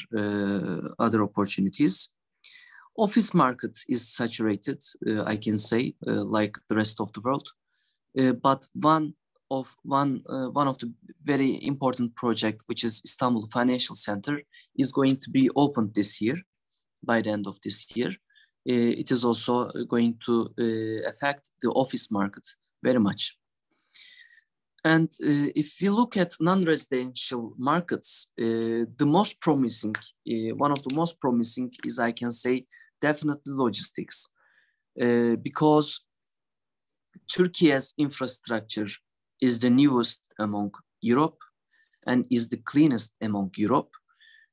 S5: other opportunities. Office market is saturated, I can say, like the rest of the world. but one of one uh, one of the very important project, which is Istanbul Financial Center, is going to be opened this year, by the end of this year. Uh, it is also going to uh, affect the office market very much. And uh, if we look at non-residential markets, uh, the most promising, uh, one of the most promising is, I can say, definitely logistics. Uh, because Turkey's infrastructure is the newest among Europe and is the cleanest among Europe.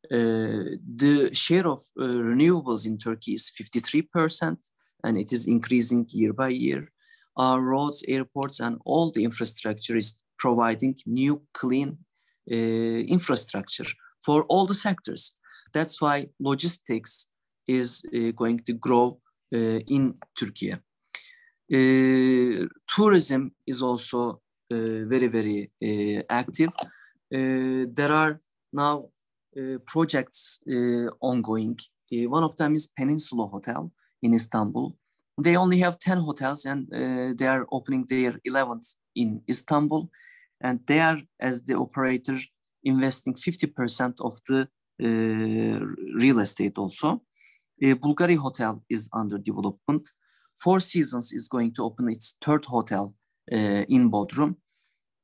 S5: Uh, the share of uh, renewables in Turkey is 53%, and it is increasing year by year our roads, airports, and all the infrastructure is providing new clean uh, infrastructure for all the sectors. That's why logistics is uh, going to grow uh, in Turkey. Uh, tourism is also uh, very, very uh, active. there are now projects ongoing. one of them is Peninsula Hotel in Istanbul, they only have 10 hotels and uh, they are opening their 11th in Istanbul. And they are, as the operator, investing 50% of the uh, real estate also. Uh, Bulgari Hotel is under development. Four Seasons is going to open its third hotel uh, in Bodrum.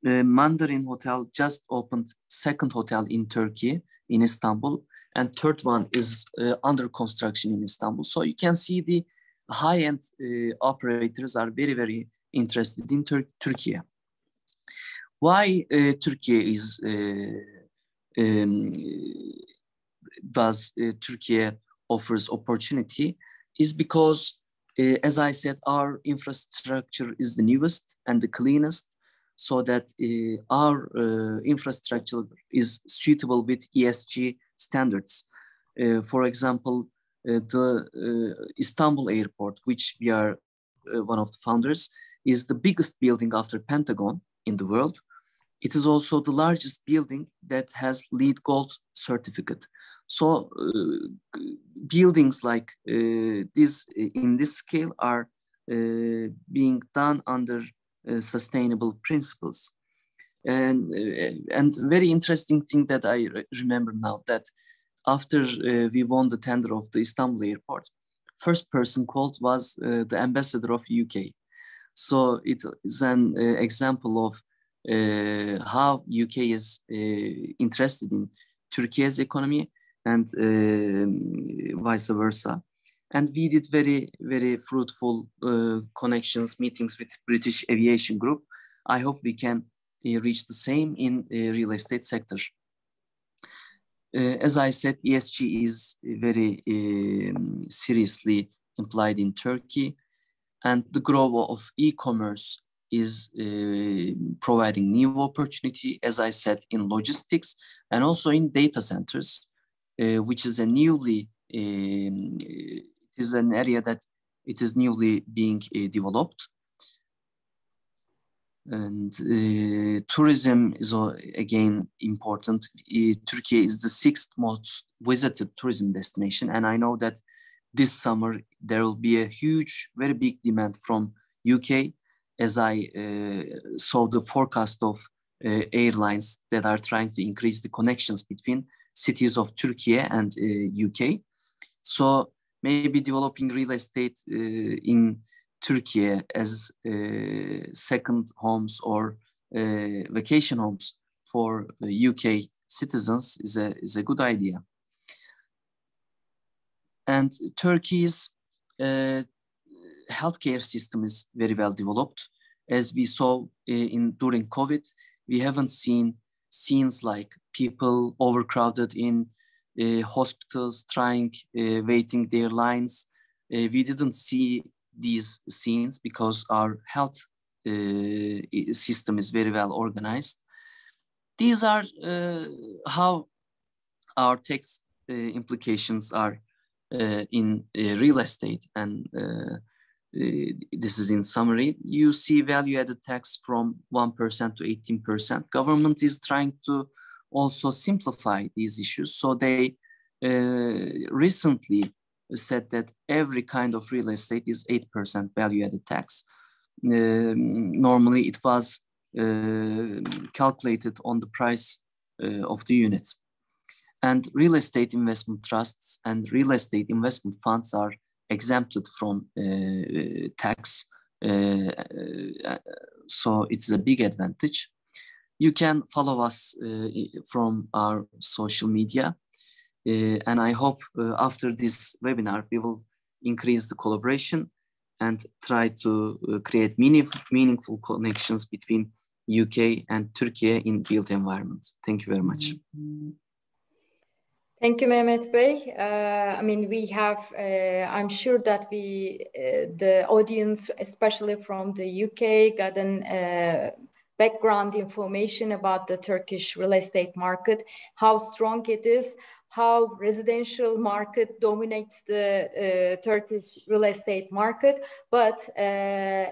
S5: Uh, Mandarin Hotel just opened second hotel in Turkey, in Istanbul, and third one is uh, under construction in Istanbul. So you can see the high-end uh, operators are very, very interested in Tur Turkey. Why uh, Turkey is uh, um, does uh, Turkey offers opportunity is because, uh, as I said, our infrastructure is the newest and the cleanest, so that uh, our infrastructure is suitable with ESG standards. for example, uh, the uh, Istanbul airport, which we are uh, one of the founders, is the biggest building after Pentagon in the world. It is also the largest building that has LEED Gold certificate. So uh, buildings like uh, this in this scale are uh, being done under sustainable principles. And, and very interesting thing that I re remember now that after uh, we won the tender of the Istanbul airport, first person called was uh, the ambassador of UK. So it is an uh, example of uh, how UK is uh, interested in Turkey's economy and uh, vice versa. And we did very, very fruitful connections, meetings with British Aviation Group. I hope we can reach the same in real estate sector. Uh, as I said, ESG is very um, seriously implied in Turkey, and the growth of e-commerce is uh, providing new opportunity, as I said, in logistics and also in data centers, uh, which is a newly, um, it is an area that it is newly being uh, developed. And uh, tourism is uh, again important. Uh, Turkey is the sixth most visited tourism destination, and I know that this summer there will be a huge, very big demand from UK, as I uh, saw the forecast of uh, airlines that are trying to increase the connections between cities of Turkey and UK. Uh, so maybe developing real estate in Turkey as uh, second homes or uh, vacation homes for UK citizens is a, is a good idea. And Turkey's uh, healthcare system is very well developed. As we saw uh, in during COVID, we haven't seen scenes like people overcrowded in uh, hospitals trying, uh, waiting their lines. Uh, we didn't see these scenes because our health uh, system is very well organized. These are uh, how our tax uh, implications are uh, in uh, real estate and uh, this is in summary. You see value added tax from 1% to 18%. Government is trying to also simplify these issues. So they recently said that every kind of real estate is 8% value added tax. Uh, normally it was uh, calculated on the price uh, of the unit. And real estate investment trusts and real estate investment funds are exempted from uh, tax. Uh, uh, so it's a big advantage. You can follow us from our social media. Uh, and I hope uh, after this webinar, we will increase the collaboration and try to uh, create meaningful, meaningful connections between UK and Turkey in built environment. Thank you very much.
S2: Thank you, Mehmet Bey. Uh, I mean, we have, uh, I'm sure that we, uh, the audience, especially from the UK, got an background information about the Turkish real estate market, how strong it is, how residential market dominates the uh, Turkish real estate market, but uh,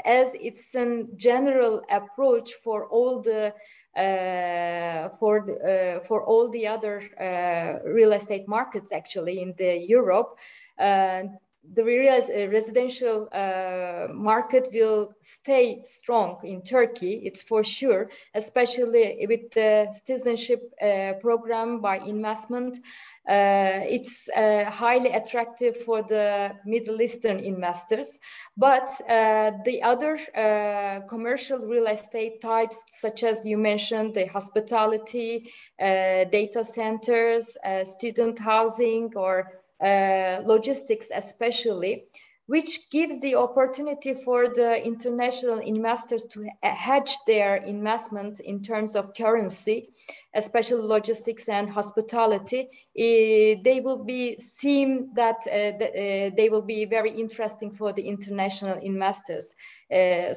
S2: as it's a general approach for all the uh, for uh, for all the other uh, real estate markets actually in the Europe, uh, the uh, residential uh, market will stay strong in Turkey, it's for sure, especially with the citizenship uh, program by investment. Uh, it's uh, highly attractive for the Middle Eastern investors. But uh, the other commercial real estate types, such as you mentioned, the hospitality, data centers, student housing, or uh, logistics especially, which gives the opportunity for the international investors to hedge their investment in terms of currency, especially logistics and hospitality. Uh, they will be seen that, uh, that uh, they will be very interesting for the international investors.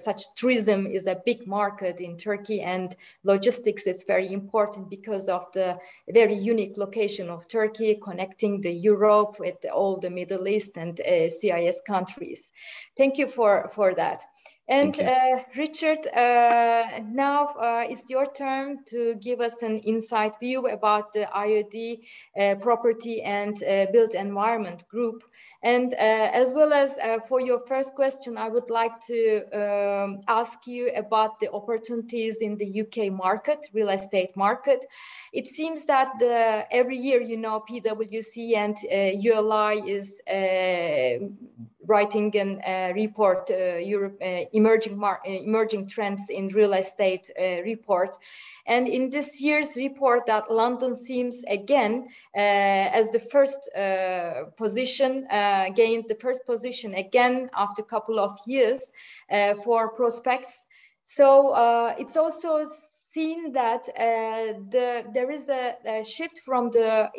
S2: Such tourism is a big market in Turkey and logistics is very important because of the very unique location of Turkey connecting the Europe with all the Middle East and CIS countries. Thank you for, for that. And uh, Richard, uh, now uh, it's your turn to give us an inside view about the IOD uh, property and uh, built environment group. And uh, as well as for your first question, I would like to um, ask you about the opportunities in the UK market, real estate market. It seems that the, every year, you know, PwC and ULI is writing a uh, report, uh, Europe, uh, emerging, uh, emerging trends in real estate uh, report. And in this year's report that London seems again uh, as the first position, gained the first position again after a couple of years for prospects. So it's also seen that uh, the, there is a, a, shift from the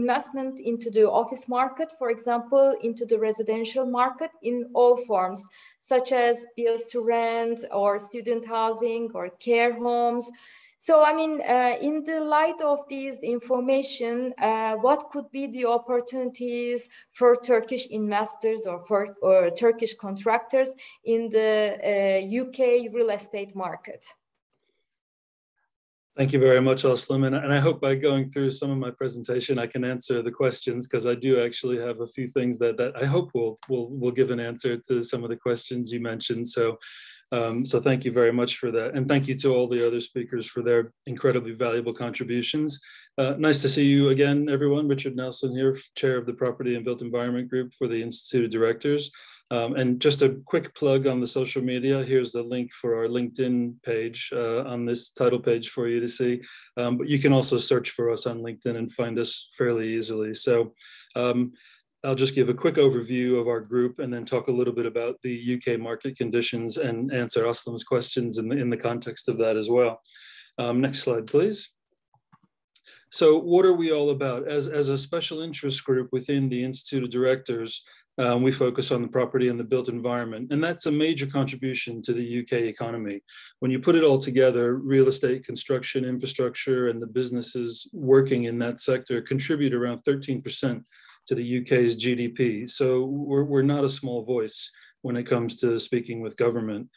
S2: investment into the office market, for example, into the residential market in all forms, such as build to rent or student housing or care homes. So, I mean, uh, in the light of this information, uh, what could be the opportunities for Turkish investors or for or Turkish contractors in the UK uh, real estate market?
S1: Thank you very much, Aslam. And, and, I hope by going through some of my presentation, I can answer the questions because I do actually have a few things that, that I hope will, will, will give an answer to some of the questions you mentioned. So um, so thank you very much for that. And thank you to all the other speakers for their incredibly valuable contributions. Uh, nice to see you again, everyone. Richard Nelson here, Chair of the Property and Built Environment Group for the Institute of Directors. Um, and just a quick plug on the social media. Here's the link for our LinkedIn page uh, on this title page for you to see. Um, but you can also search for us on LinkedIn and find us fairly easily. So um, I'll just give a quick overview of our group and then talk a little bit about the UK market conditions and answer Aslam's questions in the, in the context of that as well. Um, next slide, please. So what are we all about? As, as a special interest group within the Institute of Directors, um, we focus on the property and the built environment, and that's a major contribution to the UK economy. When you put it all together, real estate, construction, infrastructure, and the businesses working in that sector contribute around 13% to the UK's GDP. So we're, we're not a small voice when it comes to speaking with government.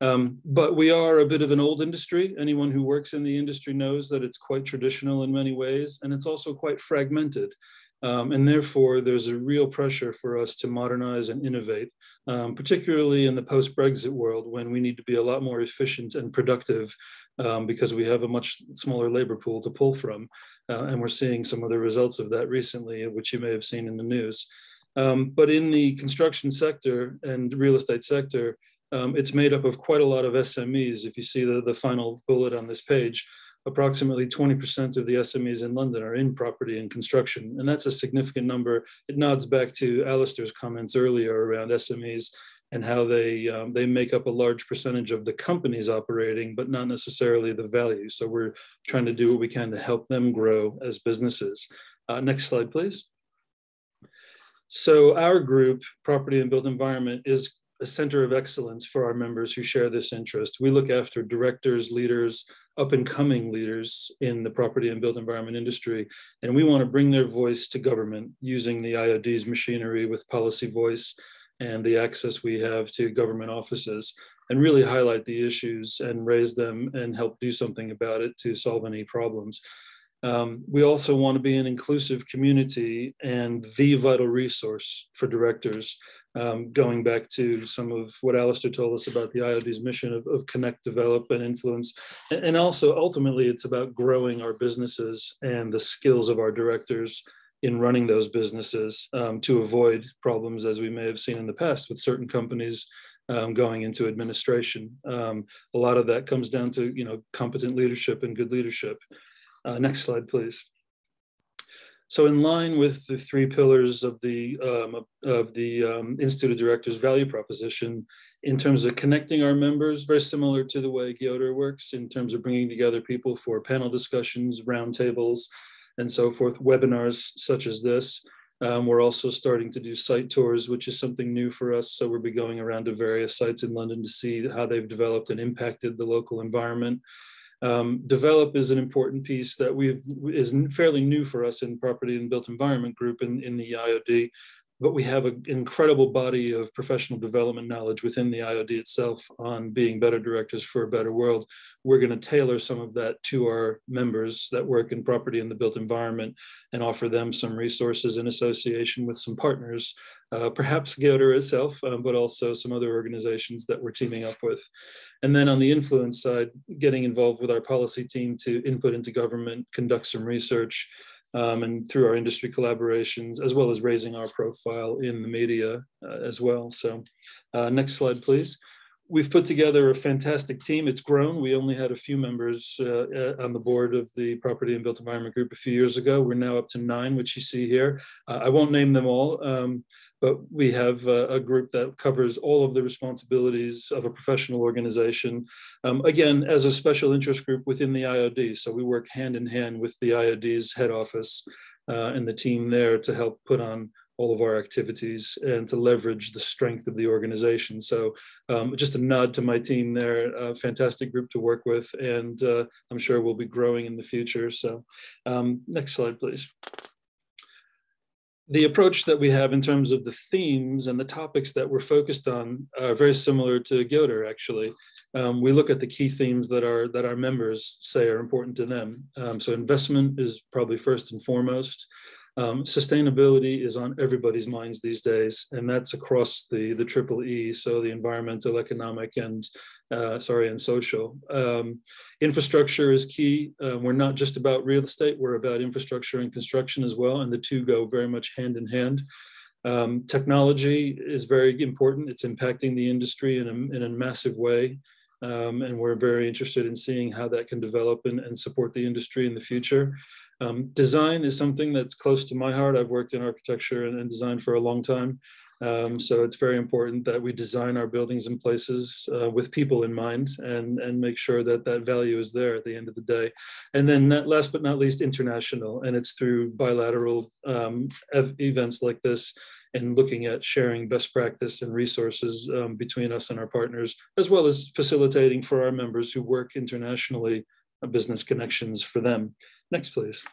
S1: Um, but we are a bit of an old industry. Anyone who works in the industry knows that it's quite traditional in many ways, and it's also quite fragmented. Um, and therefore, there's a real pressure for us to modernize and innovate, um, particularly in the post Brexit world when we need to be a lot more efficient and productive um, because we have a much smaller labor pool to pull from. Uh, and we're seeing some of the results of that recently, which you may have seen in the news. Um, but in the construction sector and real estate sector, um, it's made up of quite a lot of SMEs. If you see the, the final bullet on this page, approximately 20% of the SMEs in London are in property and construction. And that's a significant number. It nods back to Alistair's comments earlier around SMEs and how they um, they make up a large percentage of the companies operating, but not necessarily the value. So we're trying to do what we can to help them grow as businesses. Uh, next slide, please. So our group, Property and Built Environment, is a center of excellence for our members who share this interest. We look after directors, leaders, up and coming leaders in the property and built environment industry. And we want to bring their voice to government using the IOD's machinery with policy voice and the access we have to government offices and really highlight the issues and raise them and help do something about it to solve any problems. Um, we also want to be an inclusive community and the vital resource for directors, um, going back to some of what Alistair told us about the IOD's mission of, of connect, develop, and influence. And, also, ultimately, it's about growing our businesses and the skills of our directors in running those businesses um, to avoid problems as we may have seen in the past with certain companies um, going into administration. Um, a lot of that comes down to you know competent leadership and good leadership. Uh, next slide, please. So in line with the three pillars of the um, of the um, Institute of Directors value proposition, in terms of connecting our members, very similar to the way GYODER works in terms of bringing together people for panel discussions, roundtables, and so forth, webinars such as this. Um, we're also starting to do site tours, which is something new for us. So we'll be going around to various sites in London to see how they've developed and impacted the local environment. Um, develop is an important piece that we've is fairly new for us in property and built environment group in, in the IOD but we have an incredible body of professional development knowledge within the IOD itself on being better directors for a better world. We're going to tailor some of that to our members that work in property and the built environment and offer them some resources in association with some partners, uh, perhaps GYODER itself, um, but also some other organizations that we're teaming up with. And then on the influence side, getting involved with our policy team to input into government, conduct some research, um, and through our industry collaborations, as well as raising our profile in the media uh, as well. So uh, next slide, please. We've put together a fantastic team. It's grown. We only had a few members uh, uh on the board of the Property and Built Environment Group a few years ago. We're now up to nine, which you see here. Uh, I won't name them all. Um, but we have a, a, group that covers all of the responsibilities of a professional organization. Um, again, as a special interest group within the IOD. So we work hand in hand with the IOD's head office uh, and the team there to help put on all of our activities and to leverage the strength of the organization. So um, just a nod to my team there, a fantastic group to work with, and uh, I'm sure we'll be growing in the future. So um, next slide, please the approach that we have in terms of the themes and the topics that we're focused on are very similar to GYODER, actually. Um, we look at the key themes that our, that our members say are important to them. Um, so investment is probably first and foremost. Um, sustainability is on everybody's minds these days, and that's across the, the triple E, so the environmental, economic, and uh, sorry, and social. Um, infrastructure is key. Uh, we're not just about real estate, we're about infrastructure and construction as well, and the two go very much hand in hand. Um, technology is very important. It's impacting the industry in a, in a massive way. Um, and we're very interested in seeing how that can develop and, and support the industry in the future. Um, design is something that's close to my heart. I've worked in architecture and, and design for a long time. Um, so it's very important that we design our buildings and places uh, with people in mind and, and make sure that that value is there at the end of the day. And then last but not least, international. And it's through bilateral um, events like this and looking at sharing best practice and resources um, between us and our partners, as well as facilitating for our members who work internationally uh, business connections for them. Next, please.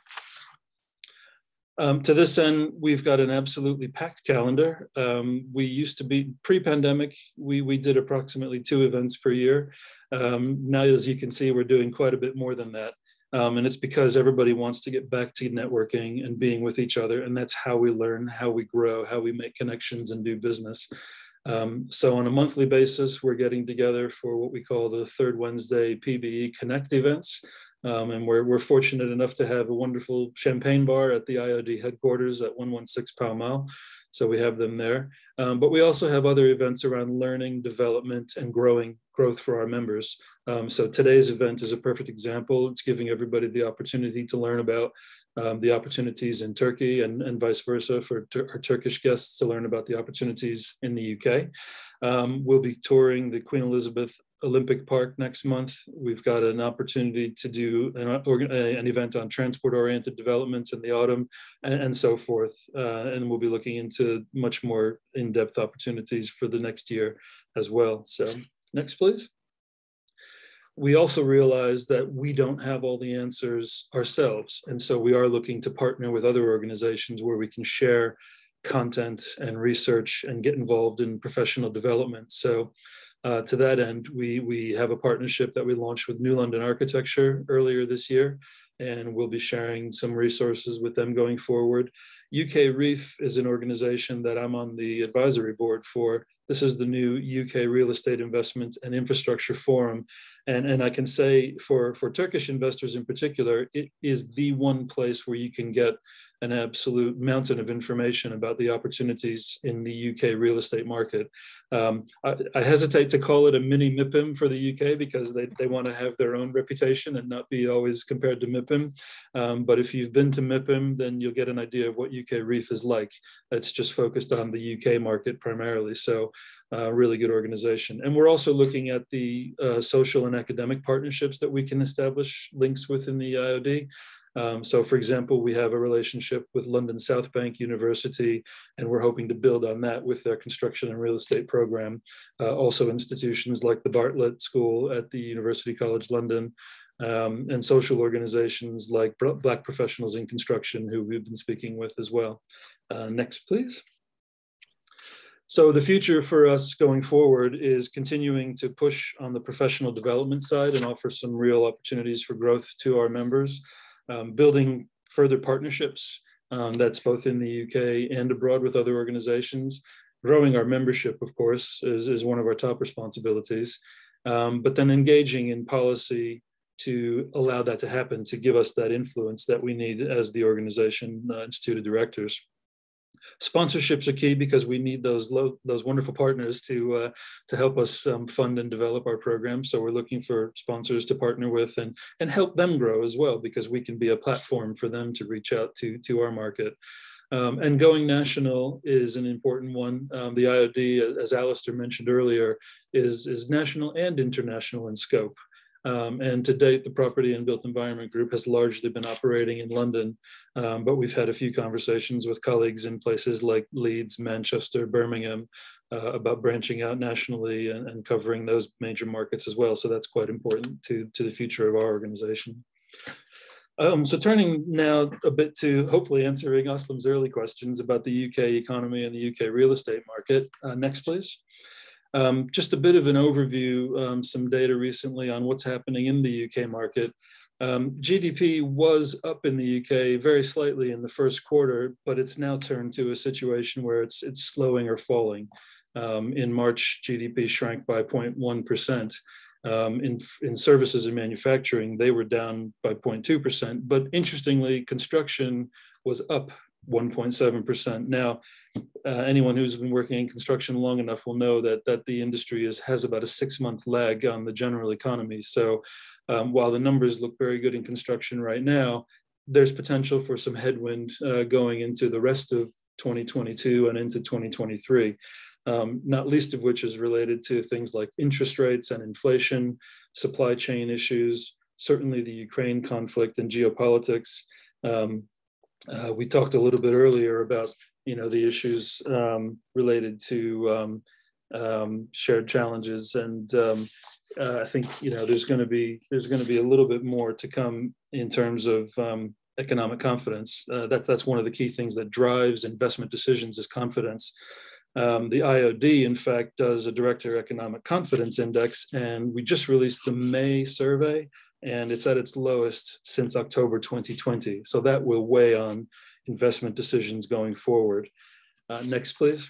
S1: Um, to this end, we've got an absolutely packed calendar. Um, we used to be pre-pandemic, we, we did approximately two events per year. Um, now, as you can see, we're doing quite a bit more than that. Um, and it's because everybody wants to get back to networking and being with each other. And that's how we learn, how we grow, how we make connections and do business. Um, so on a monthly basis, we're getting together for what we call the third Wednesday PBE Connect events. Um, and we're, we're fortunate enough to have a wonderful champagne bar at the IOD headquarters at 116 Pall Mall. So we have them there. Um, but we also have other events around learning, development, and growing growth for our members. Um, so today's event is a perfect example. It's giving everybody the opportunity to learn about um, the opportunities in Turkey and, and vice versa for our Turkish guests to learn about the opportunities in the UK. Um, we'll be touring the Queen Elizabeth Olympic Park next month. We've got an opportunity to do an, an event on transport-oriented developments in the autumn and, and so forth. Uh, and we'll be looking into much more in-depth opportunities for the next year as well. So next, please. We also realize that we don't have all the answers ourselves. And so we are looking to partner with other organizations where we can share content and research and get involved in professional development. So uh, to that end, we, we have a partnership that we launched with New London Architecture earlier this year, and we'll be sharing some resources with them going forward. UKREiiF is an organization that I'm on the advisory board for. This is the new UK Real Estate Investment and Infrastructure Forum. And, and I can say for, for Turkish investors in particular, it is the one place where you can get an absolute mountain of information about the opportunities in the UK real estate market. Um, I, I, hesitate to call it a mini MIPIM for the UK because they, they want to have their own reputation and not be always compared to MIPIM. Um, but if you've been to MIPIM, then you'll get an idea of what UKREiiF is like. It's just focused on the UK market primarily. So uh, really good organization. And we're also looking at the uh, social and academic partnerships that we can establish links within the IOD. Um, so for example, we have a relationship with London South Bank University, and we're hoping to build on that with their construction and real estate program. Uh, also institutions like the Bartlett School at the University College London, um, and social organizations like Black Professionals in Construction, who we've been speaking with as well. Uh, next, please. So the future for us going forward is continuing to push on the professional development side and offer some real opportunities for growth to our members um, building further partnerships um, that's both in the UK and abroad with other organizations. Growing our membership, of course, is, is one of our top responsibilities. Um, but then engaging in policy to allow that to happen, to give us that influence that we need as the organization uh, Institute of Directors sponsorships are key because we need those low, those wonderful partners to uh, to help us um, fund and develop our program. So we're looking for sponsors to partner with and and help them grow as well because we can be a platform for them to reach out to to our market. Um, and going national is an important one. Um, the IOD, as Alistair mentioned earlier, is, is national and international in scope. Um, and to date, the Property and Built Environment Group has largely been operating in London, um, but we've had a few conversations with colleagues in places like Leeds, Manchester, Birmingham, uh, about branching out nationally and, and, covering those major markets as well. So that's quite important to, to the future of our organization. Um, so turning now a bit to hopefully answering Aslam's early questions about the UK economy and the UK real estate market. Uh, next, please. Um, just a bit of an overview, um, some data recently on what's happening in the UK market. Um, GDP was up in the UK very slightly in the first quarter, but it's now turned to a situation where it's, it's slowing or falling. Um, in March, GDP shrank by 0.1%. Um, in, in services and manufacturing, they were down by 0.2%. But interestingly, construction was up 1.7%. Now, uh, anyone who's been working in construction long enough will know that that the industry is has about a six month lag on the general economy. So um, while the numbers look very good in construction right now, there's potential for some headwind uh, going into the rest of 2022 and into 2023. Um, not least of which is related to things like interest rates and inflation, supply chain issues, certainly the Ukraine conflict and geopolitics. Um, uh, we talked a little bit earlier about you know the issues um, related to um, um, shared challenges, and um, uh, I think you know there's going to be there's going to be a little bit more to come in terms of um, economic confidence. Uh, that's that's one of the key things that drives investment decisions is confidence. Um, the IOD, in fact, does a Director Economic Confidence Index, and we just released the May survey, and it's at its lowest since October 2020. So that will weigh on investment decisions going forward. Uh, next, please.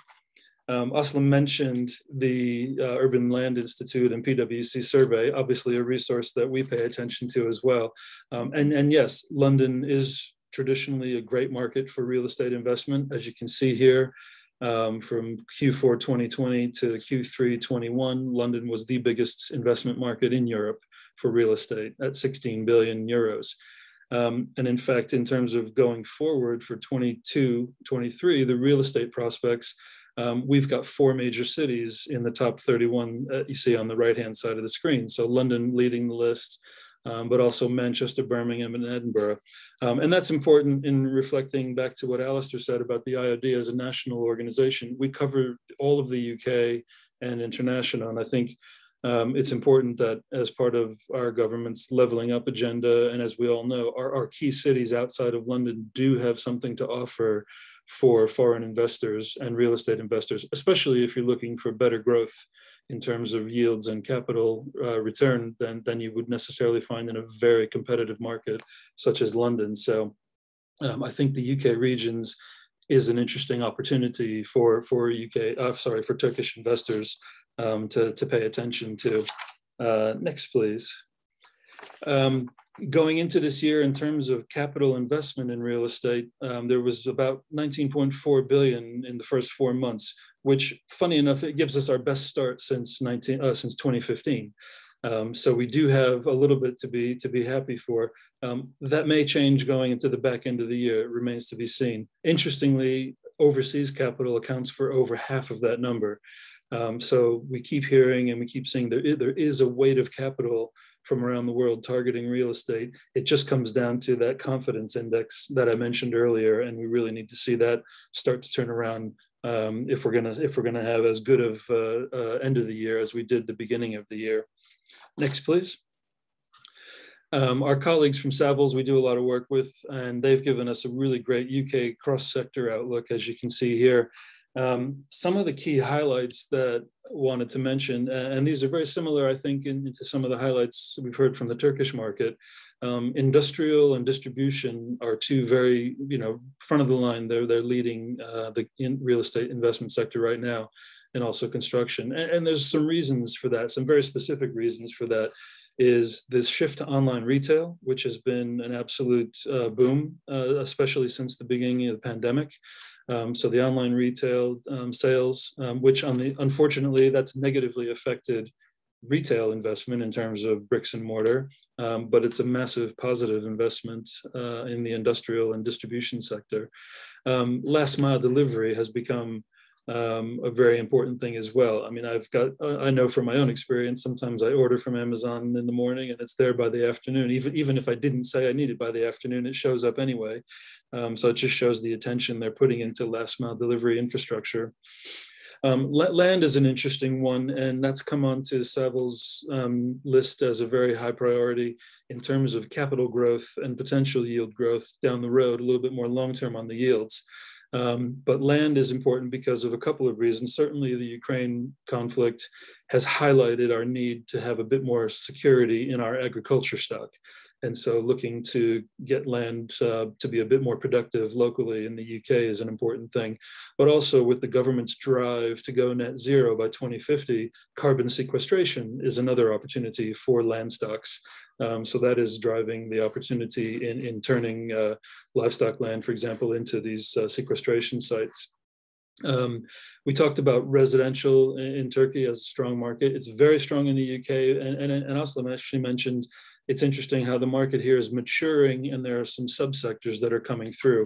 S1: Um, Aslam mentioned the uh, Urban Land Institute and PwC survey, obviously a resource that we pay attention to as well. Um, and, and yes, London is traditionally a great market for real estate investment. As you can see here, um, from Q4 2020 to Q3 21, London was the biggest investment market in Europe for real estate at 16 billion euros. Um, and in fact, in terms of going forward for 22, 23, the real estate prospects, um, we've got four major cities in the top 31 uh, you see on the right-hand side of the screen. So London leading the list, um, but also Manchester, Birmingham, and Edinburgh. Um, and that's important in reflecting back to what Alistair said about the IOD as a national organization. We cover all of the UK and international. And I think um, it's important that as part of our government's leveling up agenda, and as we all know, our, our key cities outside of London do have something to offer for foreign investors and real estate investors, especially if you're looking for better growth in terms of yields and capital uh, return than, than you would necessarily find in a very competitive market such as London. So um, I think the UK regions is an interesting opportunity for, for UK, uh, sorry, for Turkish investors um, to, to pay attention to. Uh, next, please. Um, going into this year in terms of capital investment in real estate, um, there was about 19.4 billion in the first four months, which funny enough, it gives us our best start since 19, uh, since 2015. Um, so we do have a little bit to be to be happy for. Um, that may change going into the back end of the year. It remains to be seen. Interestingly, overseas capital accounts for over half of that number. Um, so we keep hearing and we keep seeing there is, there is a weight of capital from around the world targeting real estate. It just comes down to that confidence index that I mentioned earlier, and we really need to see that start to turn around um, if we're gonna if we're gonna have as good of uh, uh, end of the year as we did the beginning of the year. Next, please. Um, our colleagues from Savills, we do a lot of work with, and they've given us a really great UK cross-sector outlook, as you can see here. Um, some of the key highlights that I wanted to mention, and these are very similar, I think, in, to some of the highlights we've heard from the Turkish market. Um, industrial and distribution are two very, you know, front of the line. They're they're leading uh, the real estate investment sector right now, and also construction. And, and there's some reasons for that. Some very specific reasons for that is this shift to online retail, which has been an absolute uh, boom, uh, especially since the beginning of the pandemic. Um, so the online retail um, sales, um, which on the unfortunately that's negatively affected retail investment in terms of bricks and mortar, um, but it's a massive positive investment uh, in the industrial and distribution sector. Um, last mile delivery has become um, a very important thing as well. I mean, I've got, I know from my own experience, sometimes I order from Amazon in the morning and it's there by the afternoon. Even, even if I didn't say I need it by the afternoon, it shows up anyway. Um, so it just shows the attention they're putting into last mile delivery infrastructure. Um, land is an interesting one, and that's come onto Savills um, list as a very high priority in terms of capital growth and potential yield growth down the road, a little bit more long term on the yields. Um, but land is important because of a couple of reasons. Certainly, the Ukraine conflict has highlighted our need to have a bit more security in our agriculture stock. And so looking to get land uh, to be a bit more productive locally in the UK is an important thing. But also with the government's drive to go net zero by 2050, carbon sequestration is another opportunity for land stocks. Um, so that is driving the opportunity in, in turning uh, livestock land, for example, into these uh, sequestration sites. Um, we talked about residential in, in, Turkey as a strong market. It's very strong in the UK. And, and, and Aslam actually mentioned it's interesting how the market here is maturing and there are some subsectors that are coming through.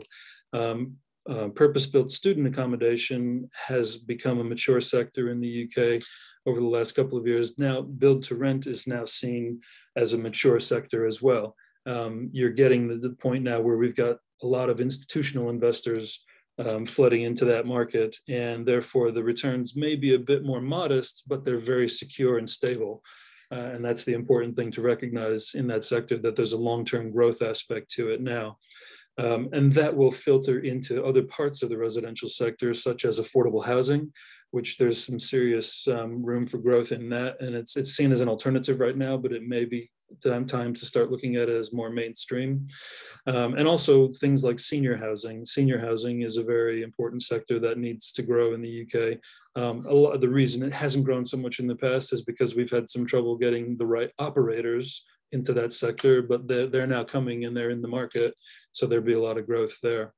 S1: Um, uh, purpose-built student accommodation has become a mature sector in the UK over the last couple of years. Now, build to rent is now seen as a mature sector as well. Um, you're getting the, the, point now where we've got a lot of institutional investors um, flooding into that market, and therefore the returns may be a bit more modest, but they're very secure and stable. Uh, and that's the important thing to recognize in that sector that there's a long-term growth aspect to it now. Um, and that will filter into other parts of the residential sector, such as affordable housing, which there's some serious um, room for growth in that. And it's, it's seen as an alternative right now, but it may be time, time to start looking at it as more mainstream. Um, and also things like senior housing. Senior housing is a very important sector that needs to grow in the UK. Um, a lot of the reason it hasn't grown so much in the past is because we've had some trouble getting the right operators into that sector, but they're, they're now coming and they're in the market. So there'll be a lot of growth there.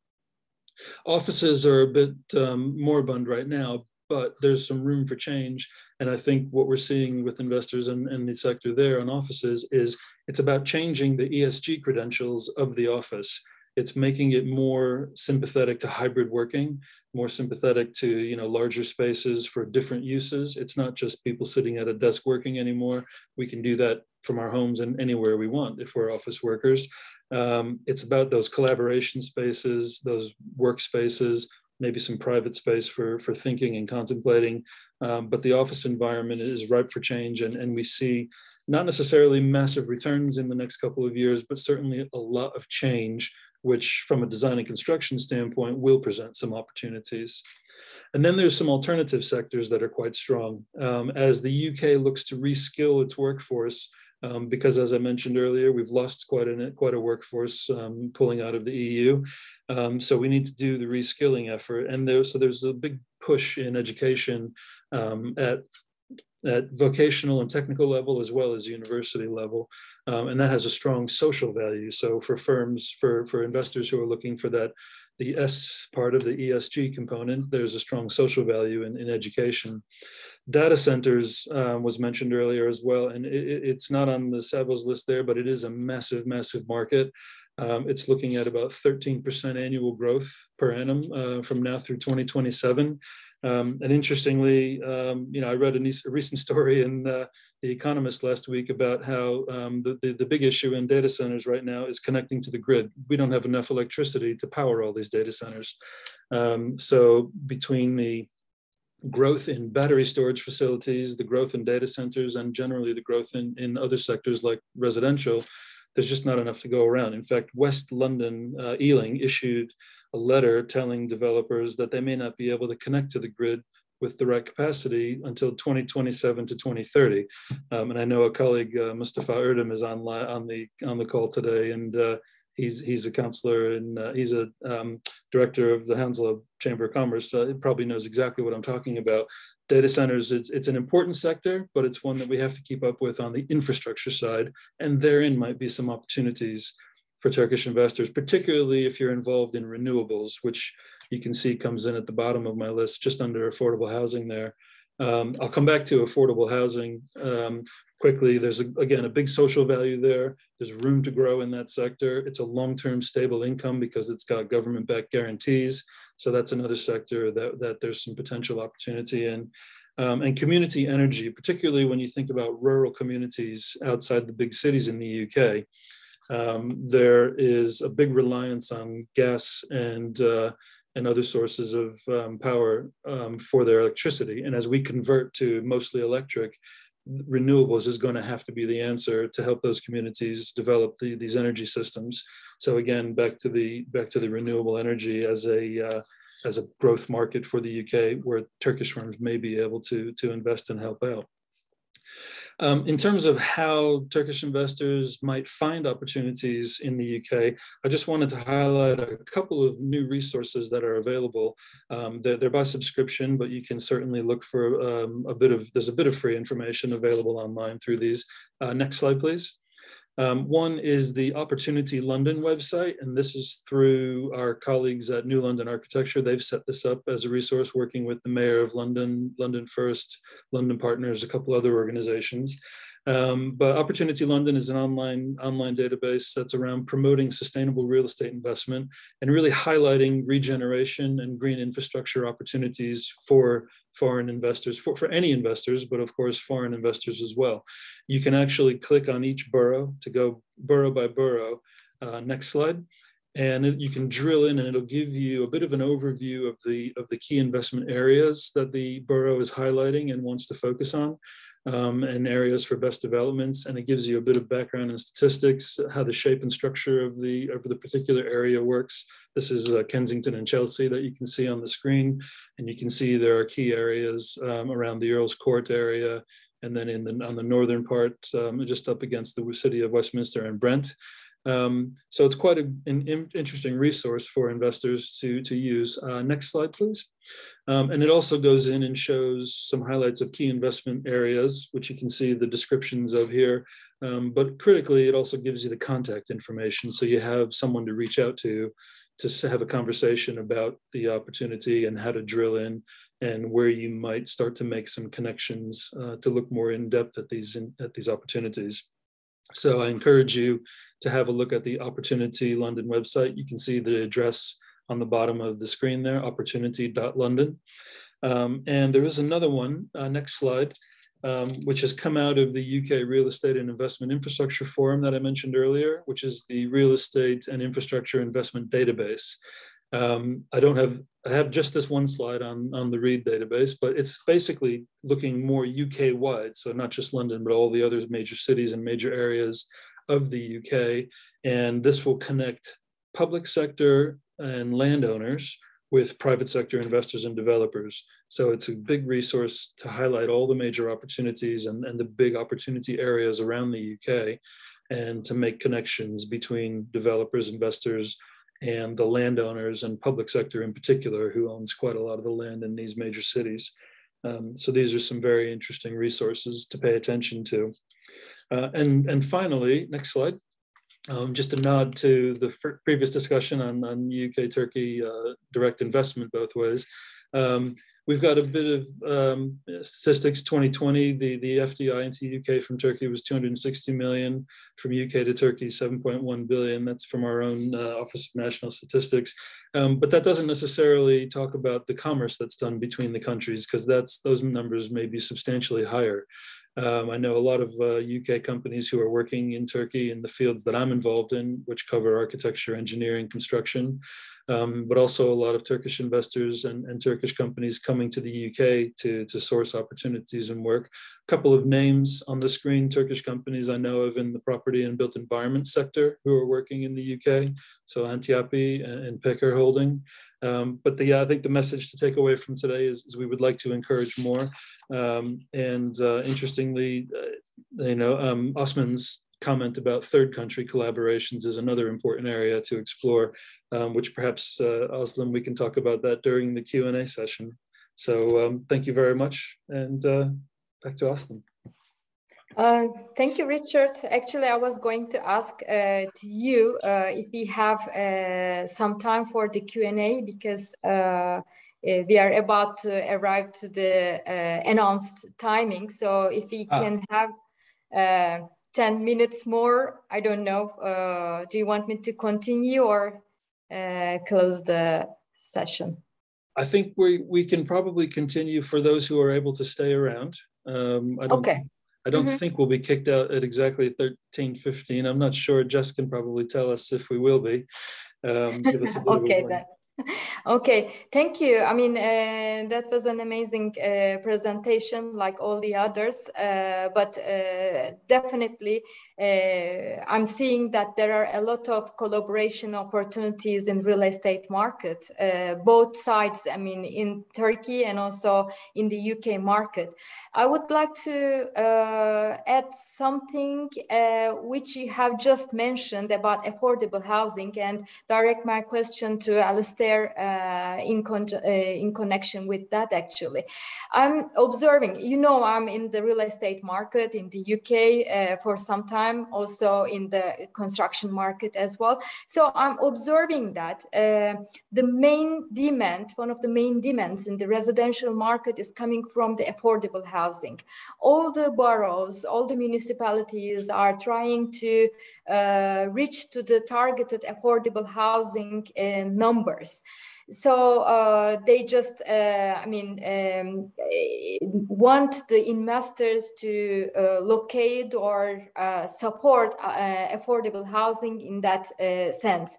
S1: Offices are a bit um, moribund right now, but there's some room for change. And I think what we're seeing with investors in, in the sector there on offices is it's about changing the ESG credentials of the office. It's making it more sympathetic to hybrid working more sympathetic to you know larger spaces for different uses. It's not just people sitting at a desk working anymore. We can do that from our homes and anywhere we want if we're office workers. Um, it's about those collaboration spaces, those workspaces, maybe some private space for for thinking and contemplating. Um, but the office environment is ripe for change, and and we see not necessarily massive returns in the next couple of years, but certainly a lot of change which from a design and construction standpoint will present some opportunities. And then there's some alternative sectors that are quite strong. Um, as the UK looks to reskill its workforce, um, because as I mentioned earlier, we've lost quite a, quite a workforce um, pulling out of the EU. Um, so we need to do the reskilling effort. And there, so there's a big push in education um, at, at vocational and technical level as well as university level um, and that has a strong social value. So for firms, for, for investors who are looking for that, the S part of the ESG component, there's a strong social value in, in education. Data centers um, was mentioned earlier as well, and it, it's not on the Savills list there, but it is a massive, massive market. Um, it's looking at about 13% annual growth per annum uh, from now through 2027. Um, and interestingly, um, you know, I read a, a recent story in uh, The Economist last week about how um, the, the, the, big issue in data centers right now is connecting to the grid. We don't have enough electricity to power all these data centers. Um, so between the growth in battery storage facilities, the growth in data centers, and generally the growth in, in other sectors like residential, there's just not enough to go around. In fact, West London uh, Ealing issued a letter telling developers that they may not be able to connect to the grid with the right capacity until 2027 to 2030. Um, and I know a colleague, uh, Mustafa Erdem, is on, on the on the call today, and uh, he's he's a counselor and uh, he's a um, director of the Hounslow Chamber of Commerce. he probably knows exactly what I'm talking about. Data centers, it's, it's an important sector, but it's one that we have to keep up with on the infrastructure side. And therein might be some opportunities for Turkish investors, particularly if you're involved in renewables, which you can see comes in at the bottom of my list, just under affordable housing there. Um, I'll come back to affordable housing um, quickly. There's, a, again, a big social value there. There's room to grow in that sector. It's a long-term stable income because it's got government-backed guarantees. So that's another sector that, that there's some potential opportunity in. Um, and community energy, particularly when you think about rural communities outside the big cities in the UK, um, there is a big reliance on gas and uh, and other sources of um, power um, for their electricity. And as we convert to mostly electric, renewables is going to have to be the answer to help those communities develop the, these energy systems. So again, back to the back to the renewable energy as a uh, as a growth market for the UK, where Turkish firms may be able to to invest and help out. Um, in terms of how Turkish investors might find opportunities in the UK, I just wanted to highlight a couple of new resources that are available. Um, they're, they're, by subscription, but you can certainly look for um, a bit of, there's a bit of free information available online through these. Uh, next slide, please. Um, one is the Opportunity London website, and this is through our colleagues at New London Architecture. They've set this up as a resource working with the Mayor of London, London First, London Partners, a couple other organizations. Um, but Opportunity London is an online online database that's around promoting sustainable real estate investment and really highlighting regeneration and green infrastructure opportunities for foreign investors, for, for any investors, but of course foreign investors as well. You can actually click on each borough to go borough by borough. Uh, next slide. And it, you can drill in and it'll give you a bit of an overview of the, of the key investment areas that the borough is highlighting and wants to focus on um, and areas for best developments. And it gives you a bit of background and statistics, how the shape and structure of the, of the particular area works. This is uh, Kensington and Chelsea that you can see on the screen. And you can see there are key areas um, around the Earl's Court area, and then in the, on the northern part, um, just up against the city of Westminster and Brent. Um, so it's quite a, an in, interesting resource for investors to, to use. Uh, next slide, please. Um, and it also goes in and shows some highlights of key investment areas, which you can see the descriptions of here. Um, but critically, it also gives you the contact information. So you have someone to reach out to to have a conversation about the opportunity and how to drill in and where you might start to make some connections uh, to look more in depth at these in, at these opportunities. So I encourage you to have a look at the Opportunity London website. You can see the address on the bottom of the screen there, opportunity.london. Um, and there is another one, uh, next slide, um, which has come out of the UK Real Estate and Investment Infrastructure Forum that I mentioned earlier, which is the Real Estate and Infrastructure Investment Database. Um, I don't have, I have just this one slide on, on the REID database, but it's basically looking more UK wide. So not just London, but all the other major cities and major areas of the UK. And this will connect public sector and landowners with private sector investors and developers. So it's a big resource to highlight all the major opportunities and, and the big opportunity areas around the UK and to make connections between developers, investors, and the landowners and public sector in particular, who owns quite a lot of the land in these major cities. Um, so these are some very interesting resources to pay attention to. Uh, and, and finally, next slide. Um, just a nod to the previous discussion on, on UK-Turkey uh, direct investment both ways. Um, we've got a bit of um, statistics 2020, the, the FDI into UK from Turkey was 260 million, from UK to Turkey 7.1 billion. That's from our own uh, Office of National Statistics. Um, but that doesn't necessarily talk about the commerce that's done between the countries because that's those numbers may be substantially higher. Um, I know a lot of uh, UK companies who are working in Turkey in the fields that I'm involved in, which cover architecture, engineering, construction, um, but also a lot of Turkish investors and, and, Turkish companies coming to the UK to, to source opportunities and work. A couple of names on the screen, Turkish companies I know of in the property and built environment sector who are working in the UK. So Antyapi and, and Peker Holding. Um, but the, I think the message to take away from today is, is we would like to encourage more. Um, and uh, interestingly, uh, you know, um, Osman's comment about third country collaborations is another important area to explore, um, which perhaps, uh, we can talk about that during the Q&A session. So um, thank you very much and uh, back to Aslam.
S2: Uh, thank you, Richard. Actually, I was going to ask uh, to you uh, if we have uh, some time for the Q&A because uh, we are about to arrive to the uh, announced timing. So if we ah. can have uh, 10 minutes more, I don't know. do you want me to continue or close the session?
S1: I think we we can probably continue for those who are able to stay around. Um, I don't,
S2: okay.
S1: I don't mm-hmm. think we'll be kicked out at exactly 13, 15. I'm not sure. Jess can probably tell us if we will be. Um,
S2: okay, then. okay, thank you. I mean, uh, that was an amazing uh, presentation, like all the others. Uh, but uh, definitely, uh, I'm seeing that there are a lot of collaboration opportunities in real estate market, uh, both sides. I mean, in Turkey and also in the UK market. I would like to add something which you have just mentioned about affordable housing and direct my question to Alistair there uh, in, con uh, in connection with that actually. I'm observing, you know, I'm in the real estate market in the UK uh, for some time, also in the construction market as well. So I'm observing that the main demand, one of the main demands in the residential market is coming from the affordable housing. All the boroughs, all the municipalities are trying to uh, reach to the targeted affordable housing uh, numbers. So uh, they just, uh, I mean, um, want the investors to uh, locate or uh, support uh, affordable housing in that uh, sense.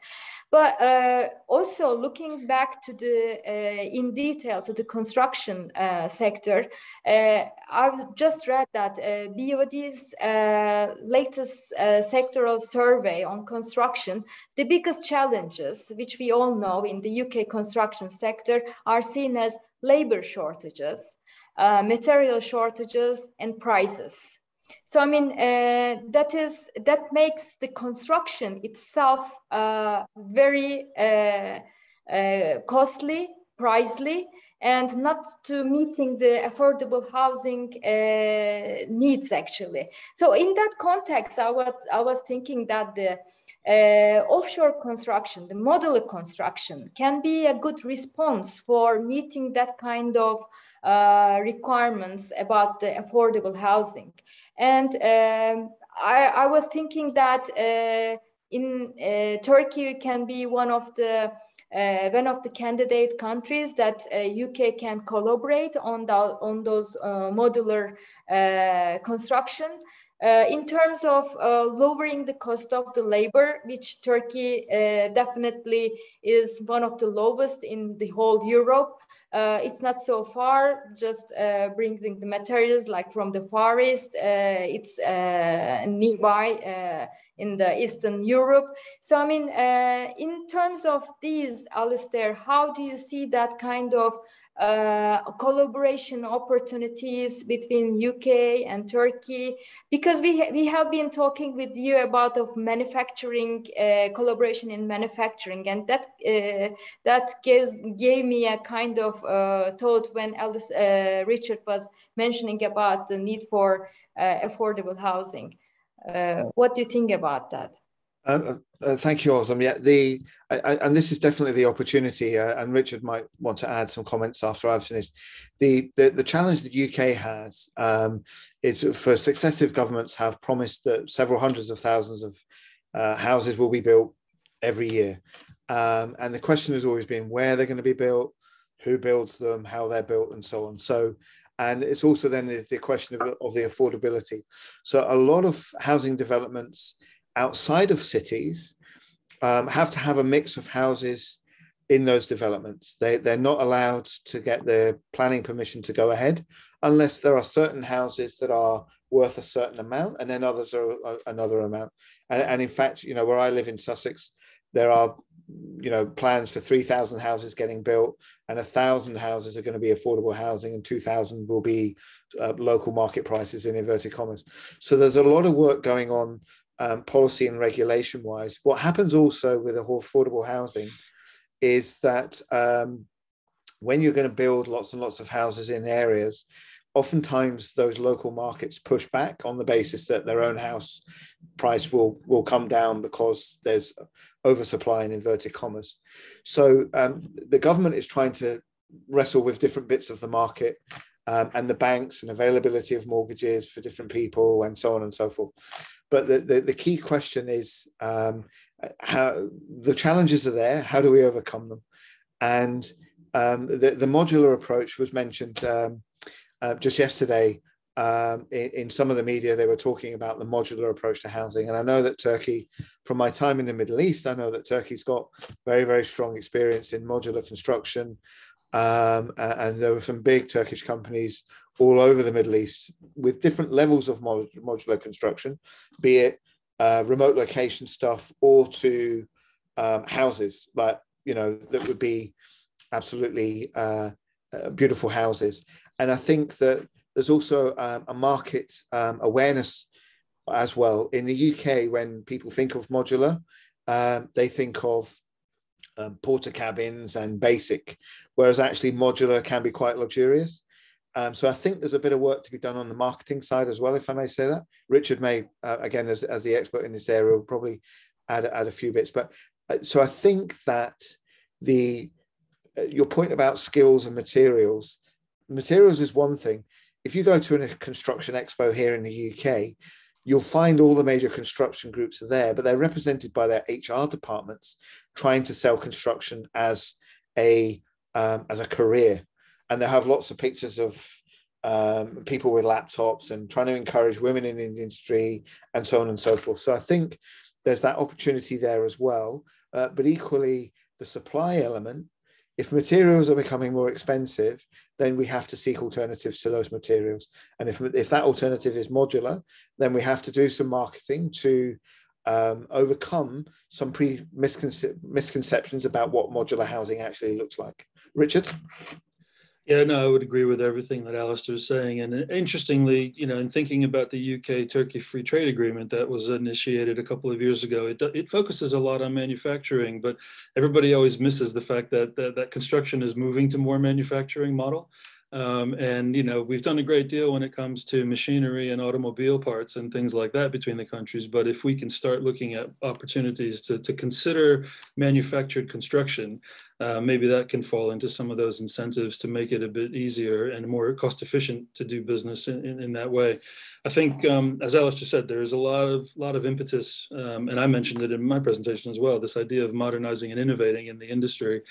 S2: But uh, also looking back to the uh, in detail to the construction uh, sector, I've just read that BOD's latest sectoral survey on construction, the biggest challenges, which we all know in the UK construction sector, are seen as labor shortages, uh, material shortages, and prices. So I mean uh, that is that makes the construction itself uh, very uh, uh costly, pricely, and not to meeting the affordable housing uh, needs actually. So in that context, I was I was thinking that the uh, offshore construction, the modular construction, can be a good response for meeting that kind of uh, requirements about the affordable housing. And um, I, I, was thinking that uh, in uh, Turkey can be one of the uh, one of the candidate countries that UK uh, can collaborate on the, on those uh, modular construction. in terms of lowering the cost of the labor, which Turkey definitely is one of the lowest in the whole Europe, uh, it's not so far, just uh, bringing the materials like from the Far East. Uh, it's uh, nearby uh, in the Eastern Europe. So, I mean, uh, in terms of these, Alistair, how do you see that kind of uh, collaboration opportunities between UK and Turkey because we ha we have been talking with you about of manufacturing uh, collaboration in manufacturing and that uh, that gives gave me a kind of uh, thought when Alice, uh, Richard was mentioning about the need for affordable housing. What do you think about that?
S4: Uh, uh, thank you, Ozam. Yeah, the I, I, and this is definitely the opportunity, uh, and Richard might want to add some comments after I've finished. The the, the challenge that UK has um, is for successive governments have promised that several hundreds of thousands of uh, houses will be built every year, um, and the question has always been where they're going to be built, who builds them, how they're built, and so on. So. And it's also then there's the question of, of the affordability. So a lot of housing developments outside of cities um, have to have a mix of houses in those developments. They, they're not allowed to get the planning permission to go ahead unless there are certain houses that are worth a certain amount and then others are another amount. And, and in fact, you know, where I live in Sussex, there are you know plans for 3000 houses getting built and a thousand houses are going to be affordable housing and 2000 will be uh, local market prices in inverted commas so there's a lot of work going on um, policy and regulation wise. What happens also with affordable housing is that um, when you're going to build lots and lots of houses in areas, oftentimes those local markets push back on the basis that their own house price will will come down because there's oversupply in inverted commas. So um, the government is trying to wrestle with different bits of the market um, and the banks and availability of mortgages for different people and so on and so forth. But the, the, the key question is um, how the challenges are there. How do we overcome them? And um, the, the modular approach was mentioned um, uh, just yesterday um, in, in, some of the media, they were talking about the modular approach to housing. And I know that Turkey, from my time in the Middle East, I know that Turkey's got very, very strong experience in modular construction. Um, and there were some big Turkish companies all over the Middle East with different levels of modular construction, be it uh, remote location stuff or to um, houses, like, you know, that would be absolutely uh, uh, beautiful houses. And I think that there's also um, a market um, awareness as well. In the UK, when people think of modular, um, they think of um, cabins and basic, whereas actually modular can be quite luxurious. Um, so I think there's a bit of work to be done on the marketing side as well, if I may say that. Richard may, uh, again, as, as the expert in this area, will probably add, add a few bits. But uh, so I think that the uh, your point about skills and materials, materials is one thing. If you go to a construction expo here in the UK, you'll find all the major construction groups are there, but they're represented by their HR departments trying to sell construction as a um, as a career, and they have lots of pictures of um, people with laptops and trying to encourage women in the industry and so on and so forth. So I think there's that opportunity there as well, uh, but equally the supply element if materials are becoming more expensive, then we have to seek alternatives to those materials. And if, if that alternative is modular, then we have to do some marketing to um, overcome some pre misconce- misconceptions about what modular housing actually looks like. Richard?
S1: Yeah, no, I would agree with everything that Alistair is saying. And interestingly, you know, in thinking about the UK Turkey Free Trade Agreement that was initiated a couple of years ago, it, it focuses a lot on manufacturing, but everybody always misses the fact that, that that construction is moving to more manufacturing model. Um, and you know we've done a great deal when it comes to machinery and automobile parts and things like that between the countries. But if we can start looking at opportunities to, to consider manufactured construction, uh, maybe that can fall into some of those incentives to make it a bit easier and more cost efficient to do business in, in, in that way. I think, um, as Alice just said, there is a lot of lot of impetus, um, and I mentioned it in my presentation as well. This idea of modernizing and innovating in the industry,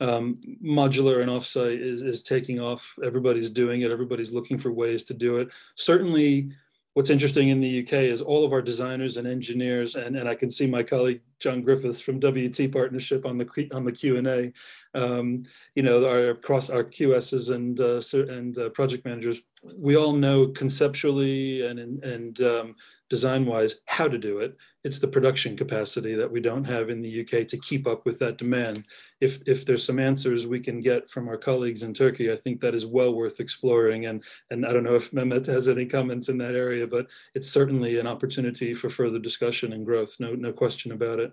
S1: um, modular and offsite is is taking off. Everybody's doing it. Everybody's looking for ways to do it. Certainly, what's interesting in the UK is all of our designers and engineers, and, and I can see my colleague John Griffiths from WT Partnership on the on the Q and A. Um, you know, our across our QSs and uh, and uh, project managers, we all know conceptually and and um, design wise how to do it. It's the production capacity that we don't have in the UK to keep up with that demand. If, if there's some answers we can get from our colleagues in Turkey, I think that is well worth exploring. And, and I don't know if Mehmet has any comments in that area, but it's certainly an opportunity for further discussion and growth. No, no question about it.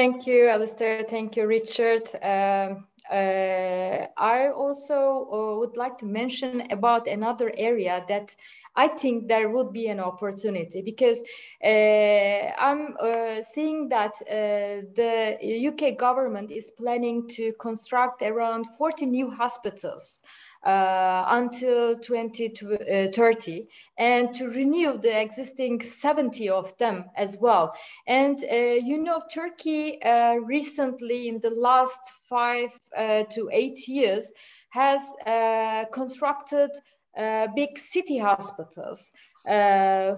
S2: Thank you, Alistair. Thank you, Richard. Um, uh, I also uh, would like to mention about another area that I think there would be an opportunity because uh, I'm uh, seeing that uh, the UK government is planning to construct around 40 new hospitals uh, until 2030 and to renew the existing 70 of them as well. And uh, you know, Turkey uh, recently in the last five uh, to eight years has uh, constructed uh, big city hospitals uh,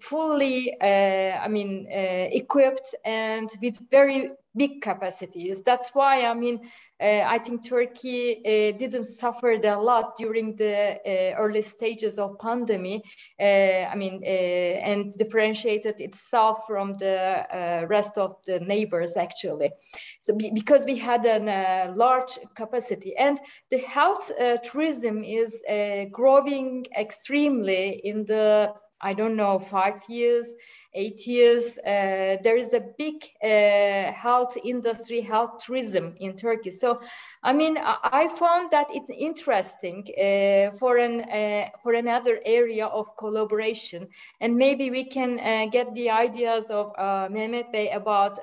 S2: fully, uh, I mean, uh, equipped and with very big capacities. That's why, I mean, uh, I think Turkey uh, didn't suffer a lot during the uh, early stages of pandemic. I mean, and differentiated itself from the rest of the neighbors actually. So because we had a large capacity and the health tourism is growing extremely in the I don't know, five years, eight years. Uh, there is a big uh, health industry, health tourism in Turkey. So, I mean, I found that it interesting uh, for an uh, for another area of collaboration, and maybe we can uh, get the ideas of uh, Mehmet Bey about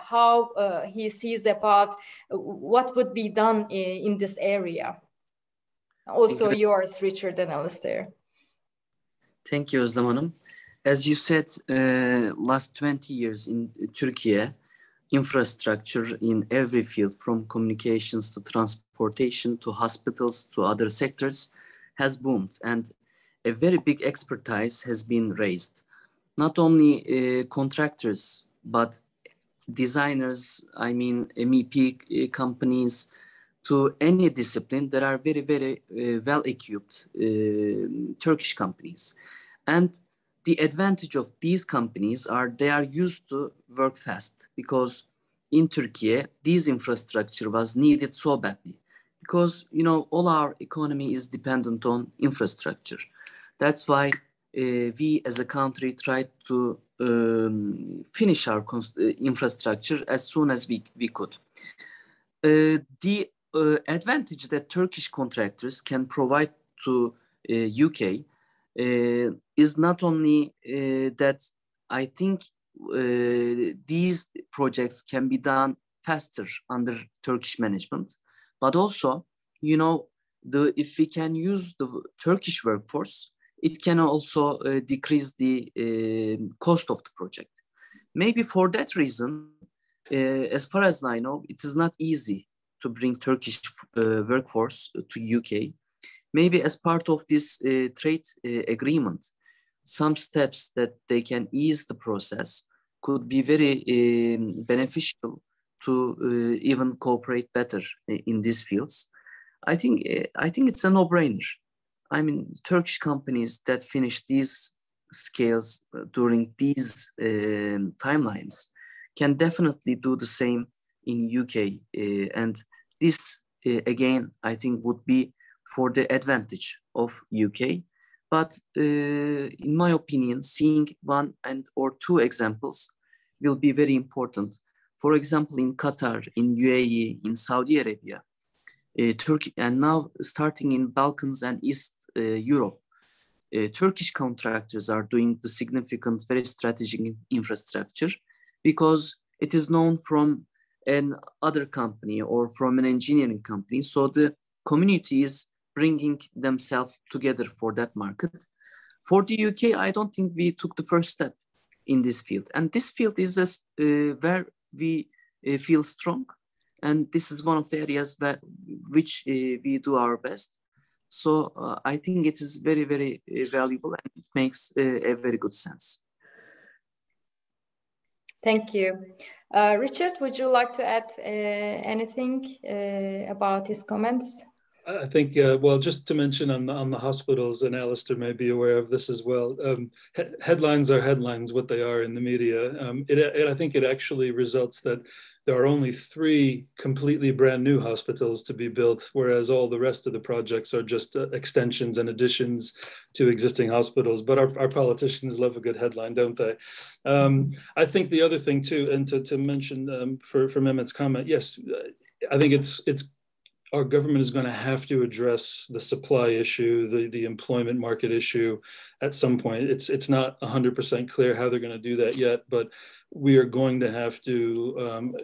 S2: how he sees about what would be done in, in this area. Also, yours, Richard and Alistair.
S5: Thank you, Özlem Hanım. As you said, uh, last 20 years in Turkey, infrastructure in every field, from communications to transportation to hospitals to other sectors, has boomed and a very big expertise has been raised. Not only uh, contractors, but designers, I mean MEP uh, companies, to any discipline, there are very, very uh, well-equipped uh, Turkish companies. And the advantage of these companies are they are used to work fast because in Turkey, this infrastructure was needed so badly because, you know, all our economy is dependent on infrastructure. That's why uh, we as a country tried to um, finish our uh, infrastructure as soon as we, we could. Uh, the uh, advantage that Turkish contractors can provide to UK uh, uh, is not only that I think these projects can be done faster under Turkish management, but also, you know, the if we can use the Turkish workforce, it can also uh, decrease the uh, cost of the project. Maybe for that reason, uh, as far as I know, it is not easy to bring Turkish uh, workforce to UK. Maybe as part of this uh, trade uh, agreement, some steps that they can ease the process could be very um, beneficial to uh, even cooperate better in these fields. I think uh, I think it's a no-brainer. I mean, Turkish companies that finish these scales uh, during these um, timelines can definitely do the same in UK. Uh, and this, uh, again, I think would be for the advantage of UK. But uh, in my opinion, seeing one and or two examples will be very important. For example, in Qatar, in UAE, in Saudi Arabia, uh, Turkey, and now starting in Balkans and East uh, Europe, uh, Turkish contractors are doing the significant, very strategic infrastructure because it is known from an other company or from an engineering company. So the community is bringing themselves together for that market. For the UK, I don't think we took the first step in this field. And this field is just, uh, where we uh, feel strong. And this is one of the areas where, which uh, we do our best. So uh, I think it is very, very uh, valuable and it makes uh, a very good sense.
S2: Thank you. Uh, Richard, would you like to add uh, anything uh, about his comments?
S1: I think, uh, well, just to mention on the on the hospitals, and Alistair may be aware of this as well. Um, he headlines are headlines, what they are in the media. Um, it, it, I think it actually results that there are only three completely brand new hospitals to be built, whereas all the rest of the projects are just uh, extensions and additions to existing hospitals. But our, our politicians love a good headline, don't they? Um, I think the other thing too, and to, to mention um, for, for Mehmet's comment, yes, I think it's it's our government is going to have to address the supply issue, the, the employment market issue at some point. It's it's not 100% clear how they're going to do that yet, but we are going to have to um,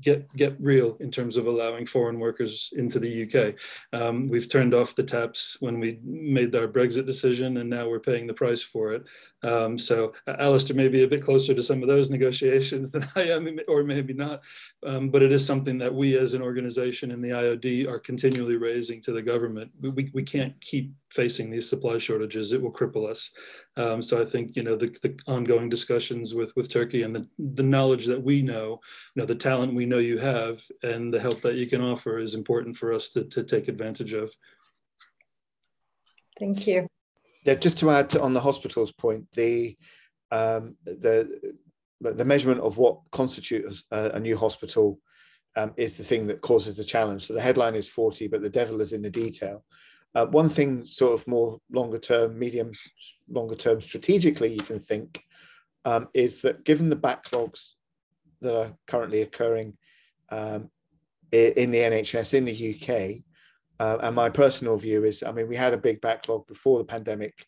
S1: get get real in terms of allowing foreign workers into the UK. Um, we've turned off the taps when we made our Brexit decision, and now we're paying the price for it. Um, so Alistair may be a bit closer to some of those negotiations than I am, or maybe not. Um, but it is something that we as an organization in the IOD are continually raising to the government. We, we can't keep facing these supply shortages. It will cripple us. Um, so I think you know the, the, ongoing discussions with with Turkey and the, the knowledge that we know, you know the talent we know you have, and the help that you can offer is important for us to, to take advantage of.
S2: Thank you.
S4: Yeah, just to add on the hospitals point, the um, the the measurement of what constitutes a, a new hospital um, is the thing that causes the challenge. So the headline is 40, but the devil is in the detail. Uh, one thing, sort of more longer term, medium, longer term, strategically, you can think um, is that given the backlogs that are currently occurring um, in the NHS in the UK, uh, and my personal view is, I mean, we had a big backlog before the pandemic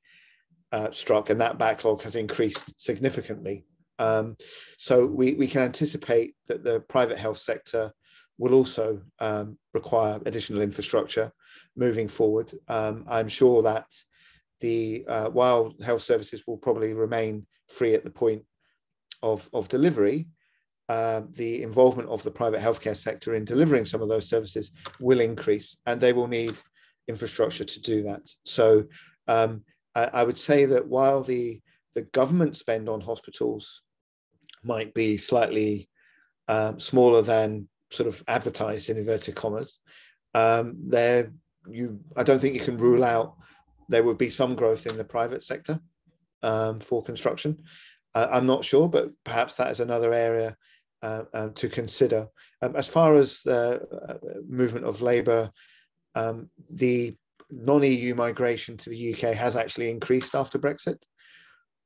S4: uh, struck, and that backlog has increased significantly. Um, so we, we can anticipate that the private health sector will also um, require additional infrastructure moving forward. Um, I'm sure that the uh, while health services will probably remain free at the point of, of delivery, uh, the involvement of the private healthcare sector in delivering some of those services will increase, and they will need infrastructure to do that. So um, I, I, would say that while the the government spend on hospitals might be slightly um, smaller than sort of advertised in inverted commas, um, there you I don't think you can rule out there would be some growth in the private sector um, for construction. Uh, I'm not sure, but perhaps that is another area uh, to consider. Um, as far as the uh, movement of labour, um, the non-EU migration to the UK has actually increased after Brexit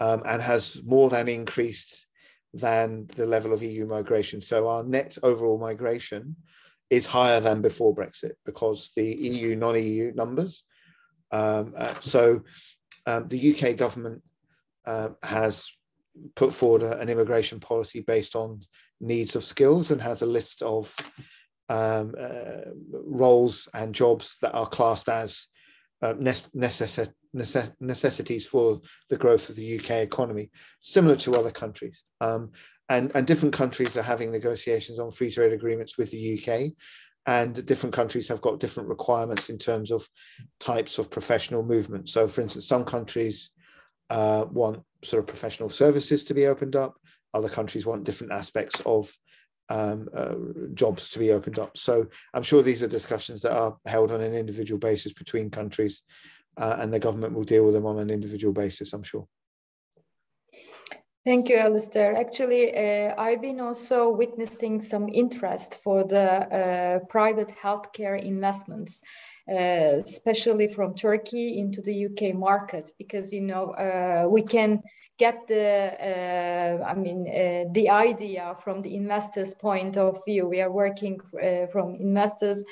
S4: um, and has more than increased than the level of EU migration. So our net overall migration is higher than before Brexit because the EU non-EU numbers. Um, uh, so um, the UK government uh, has put forward a, an immigration policy based on needs of skills and has a list of um, uh, roles and jobs that are classed as uh, necess necess necessities for the growth of the UK economy, similar to other countries. Um, and, and different countries are having negotiations on free trade agreements with the UK and different countries have got different requirements in terms of types of professional movement. So, for instance, some countries uh, want sort of professional services to be opened up. Other countries want different aspects of um, uh, jobs to be opened up. So I'm sure these are discussions that are held on an individual basis between countries, uh, and the government will deal with them on an individual basis. I'm sure.
S2: Thank you, Alistair. Actually, uh, I've been also witnessing some interest for the uh, private healthcare investments, uh, especially from Turkey into the UK market, because you know uh, we can get the, uh, I mean, uh, the idea from the investors' point of view. We are working uh, from investors,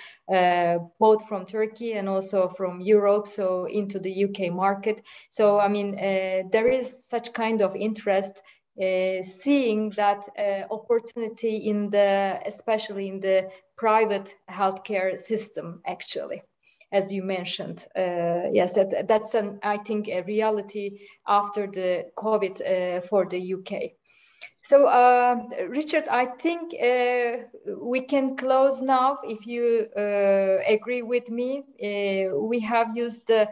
S2: both from Turkey and also from Europe, so into the UK market. So, I mean, there is such kind of interest uh, seeing that uh, opportunity in the especially in the private healthcare system actually as you mentioned. Uh, yes, that, that's an, I think, a reality after the COVID uh, for the UK. So, uh, Richard, I think uh, we can close now if you uh, agree with me. Uh, we have used the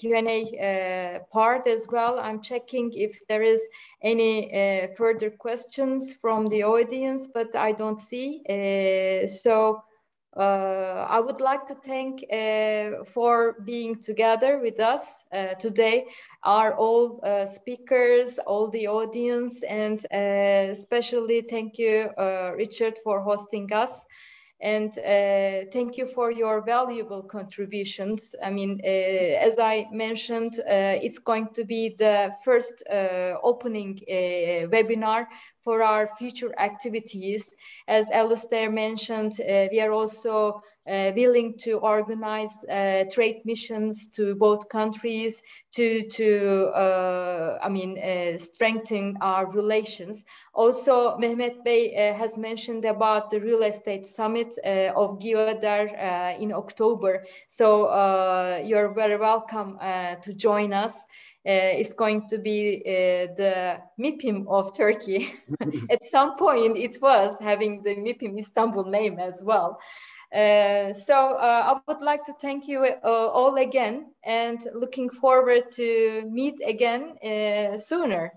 S2: Q&A part as well. I'm checking if there is any further questions from the audience, but I don't see. so, uh, I would like to thank uh, for being together with us uh, today, our all uh, speakers, all the audience, and uh, especially thank you, uh, Richard, for hosting us. And thank you for your valuable contributions. I mean, as I mentioned, it's going to be the first opening webinar for our future activities. As Alistair mentioned, uh, we are also uh, willing to organize uh, trade missions to both countries to, to uh, I mean, uh, strengthen our relations. Also, Mehmet Bey uh, has mentioned about the real estate summit of GYODER in October. So you're very welcome to join us is going to be uh, the MIPIM of Turkey. At some point, it was having the MIPIM Istanbul name as well. Uh, so uh, I would like to thank you uh, all again and looking forward to meet again uh, sooner.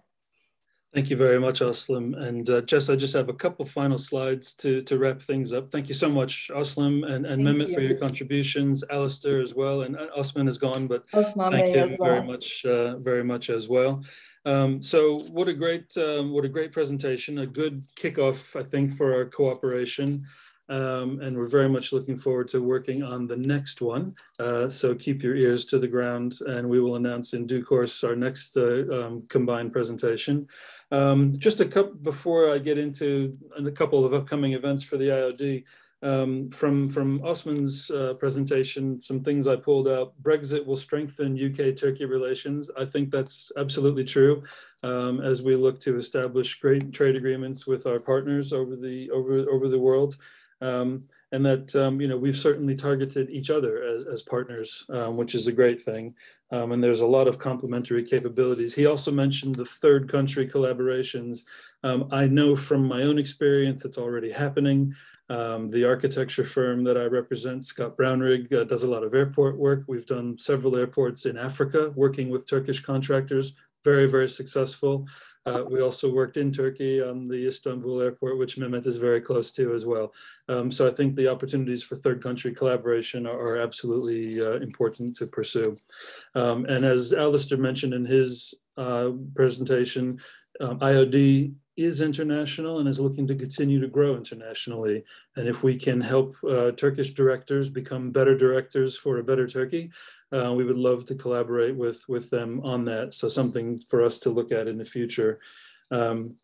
S1: Thank you very much, Aslim. And uh, Jess, I just have a couple final slides to, to wrap things up. Thank you so much, Aslim and, and Mehmet for your contributions, Alistair as well. And Osman is gone, but
S2: Osman
S1: thank
S2: him
S1: well. very much, uh, very much as well. Um, so what a great, um, what a great presentation, a good kickoff, I think, for our cooperation. Um, and we're very much looking forward to working on the next one. Uh, so keep your ears to the ground and we will announce in due course our next uh, um, combined presentation. Um, just a couple before I get into a couple of upcoming events for the IOD. Um, from from Osman's uh, presentation, some things I pulled out. Brexit will strengthen UK-Turkey relations. I think that's absolutely true. Um, as we look to establish great trade agreements with our partners over the over over the world. Um, and that um, you know we've certainly targeted each other as, as partners, um, which is a great thing. Um, and there's a lot of complementary capabilities. He also mentioned the third country collaborations. Um, I know from my own experience it's already happening. Um, the architecture firm that I represent, Scott Brownrigg, uh, does a lot of airport work. We've done several airports in Africa working with Turkish contractors, very, very successful. Uh, we also worked in Turkey on the Istanbul airport, which Mehmet is very close to as well. Um, so I think the opportunities for third country collaboration are, are absolutely uh, important to pursue. Um, and as Alistair mentioned in his uh, presentation, um, IOD is international and is looking to continue to grow internationally. And if we can help uh, Turkish directors become better directors for a better Turkey, uh, we would love to collaborate with, with them on that. So something for us to look at in the future. Um,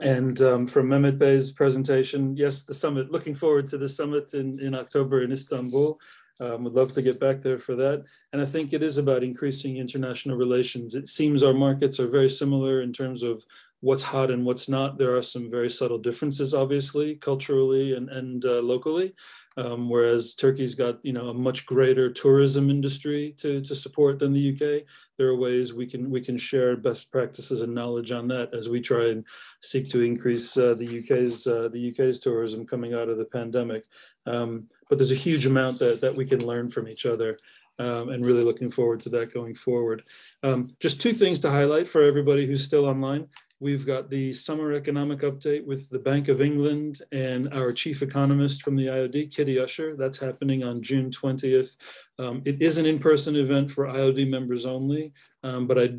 S1: and um, from Mehmet Bey's presentation, yes, the summit, looking forward to the summit in, in October in Istanbul. Um, would love to get back there for that. And I think it is about increasing international relations. It seems our markets are very similar in terms of what's hot and what's not. There are some very subtle differences, obviously, culturally and, and uh, locally. Um, whereas Turkey's got you know a much greater tourism industry to, to support than the UK. There are ways we can we can share best practices and knowledge on that as we try and seek to increase uh, the UK's uh, the UK's tourism coming out of the pandemic. Um, but there's a huge amount that that we can learn from each other. Um, and really looking forward to that going forward. Um, just two things to highlight for everybody who's still online. We've got the summer economic update with the Bank of England and our chief economist from the IOD, Kitty Ussher. That's happening on June 20th. Um, it is an in-person event for IOD members only, um, but I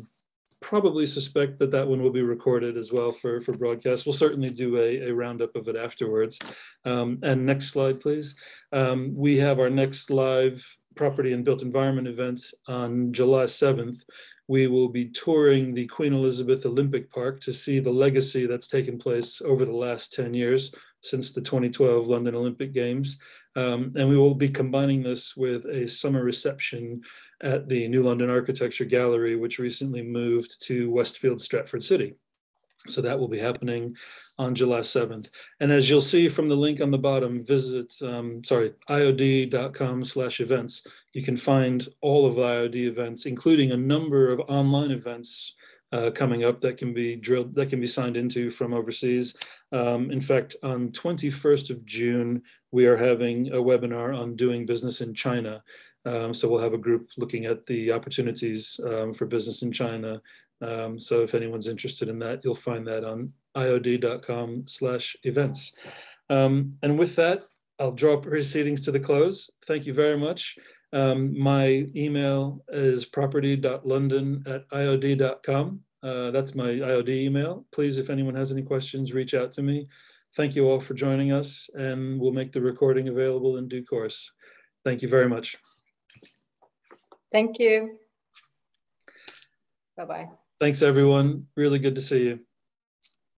S1: probably suspect that that one will be recorded as well for, for broadcast. We'll certainly do a, a roundup of it afterwards. Um, and next slide, please. Um, we have our next live property and built environment event on July 7th we will be touring the Queen Elizabeth Olympic Park to see the legacy that's taken place over the last 10 years since the 2012 London Olympic Games. Um, and we will be combining this with a summer reception at the New London Architecture Gallery, which recently moved to Westfield Stratford City. So that will be happening on July 7th. And as you'll see from the link on the bottom, visit, um, sorry, iod.com slash events. You can find all of IOD events, including a number of online events uh, coming up that can be drilled, that can be signed into from overseas. Um, in fact, on 21st of June, we are having a webinar on doing business in China. Um, so we'll have a group looking at the opportunities um, for business in China um, so if anyone's interested in that, you'll find that on iod.com slash events. Um, and with that, I'll draw proceedings to the close. Thank you very much. Um, my email is property.london at iod.com. Uh, that's my IOD email. Please, if anyone has any questions, reach out to me. Thank you all for joining us, and we'll make the recording available in due course. Thank you very much.
S2: Thank you. Bye-bye.
S1: Thanks, everyone. Really good to see you.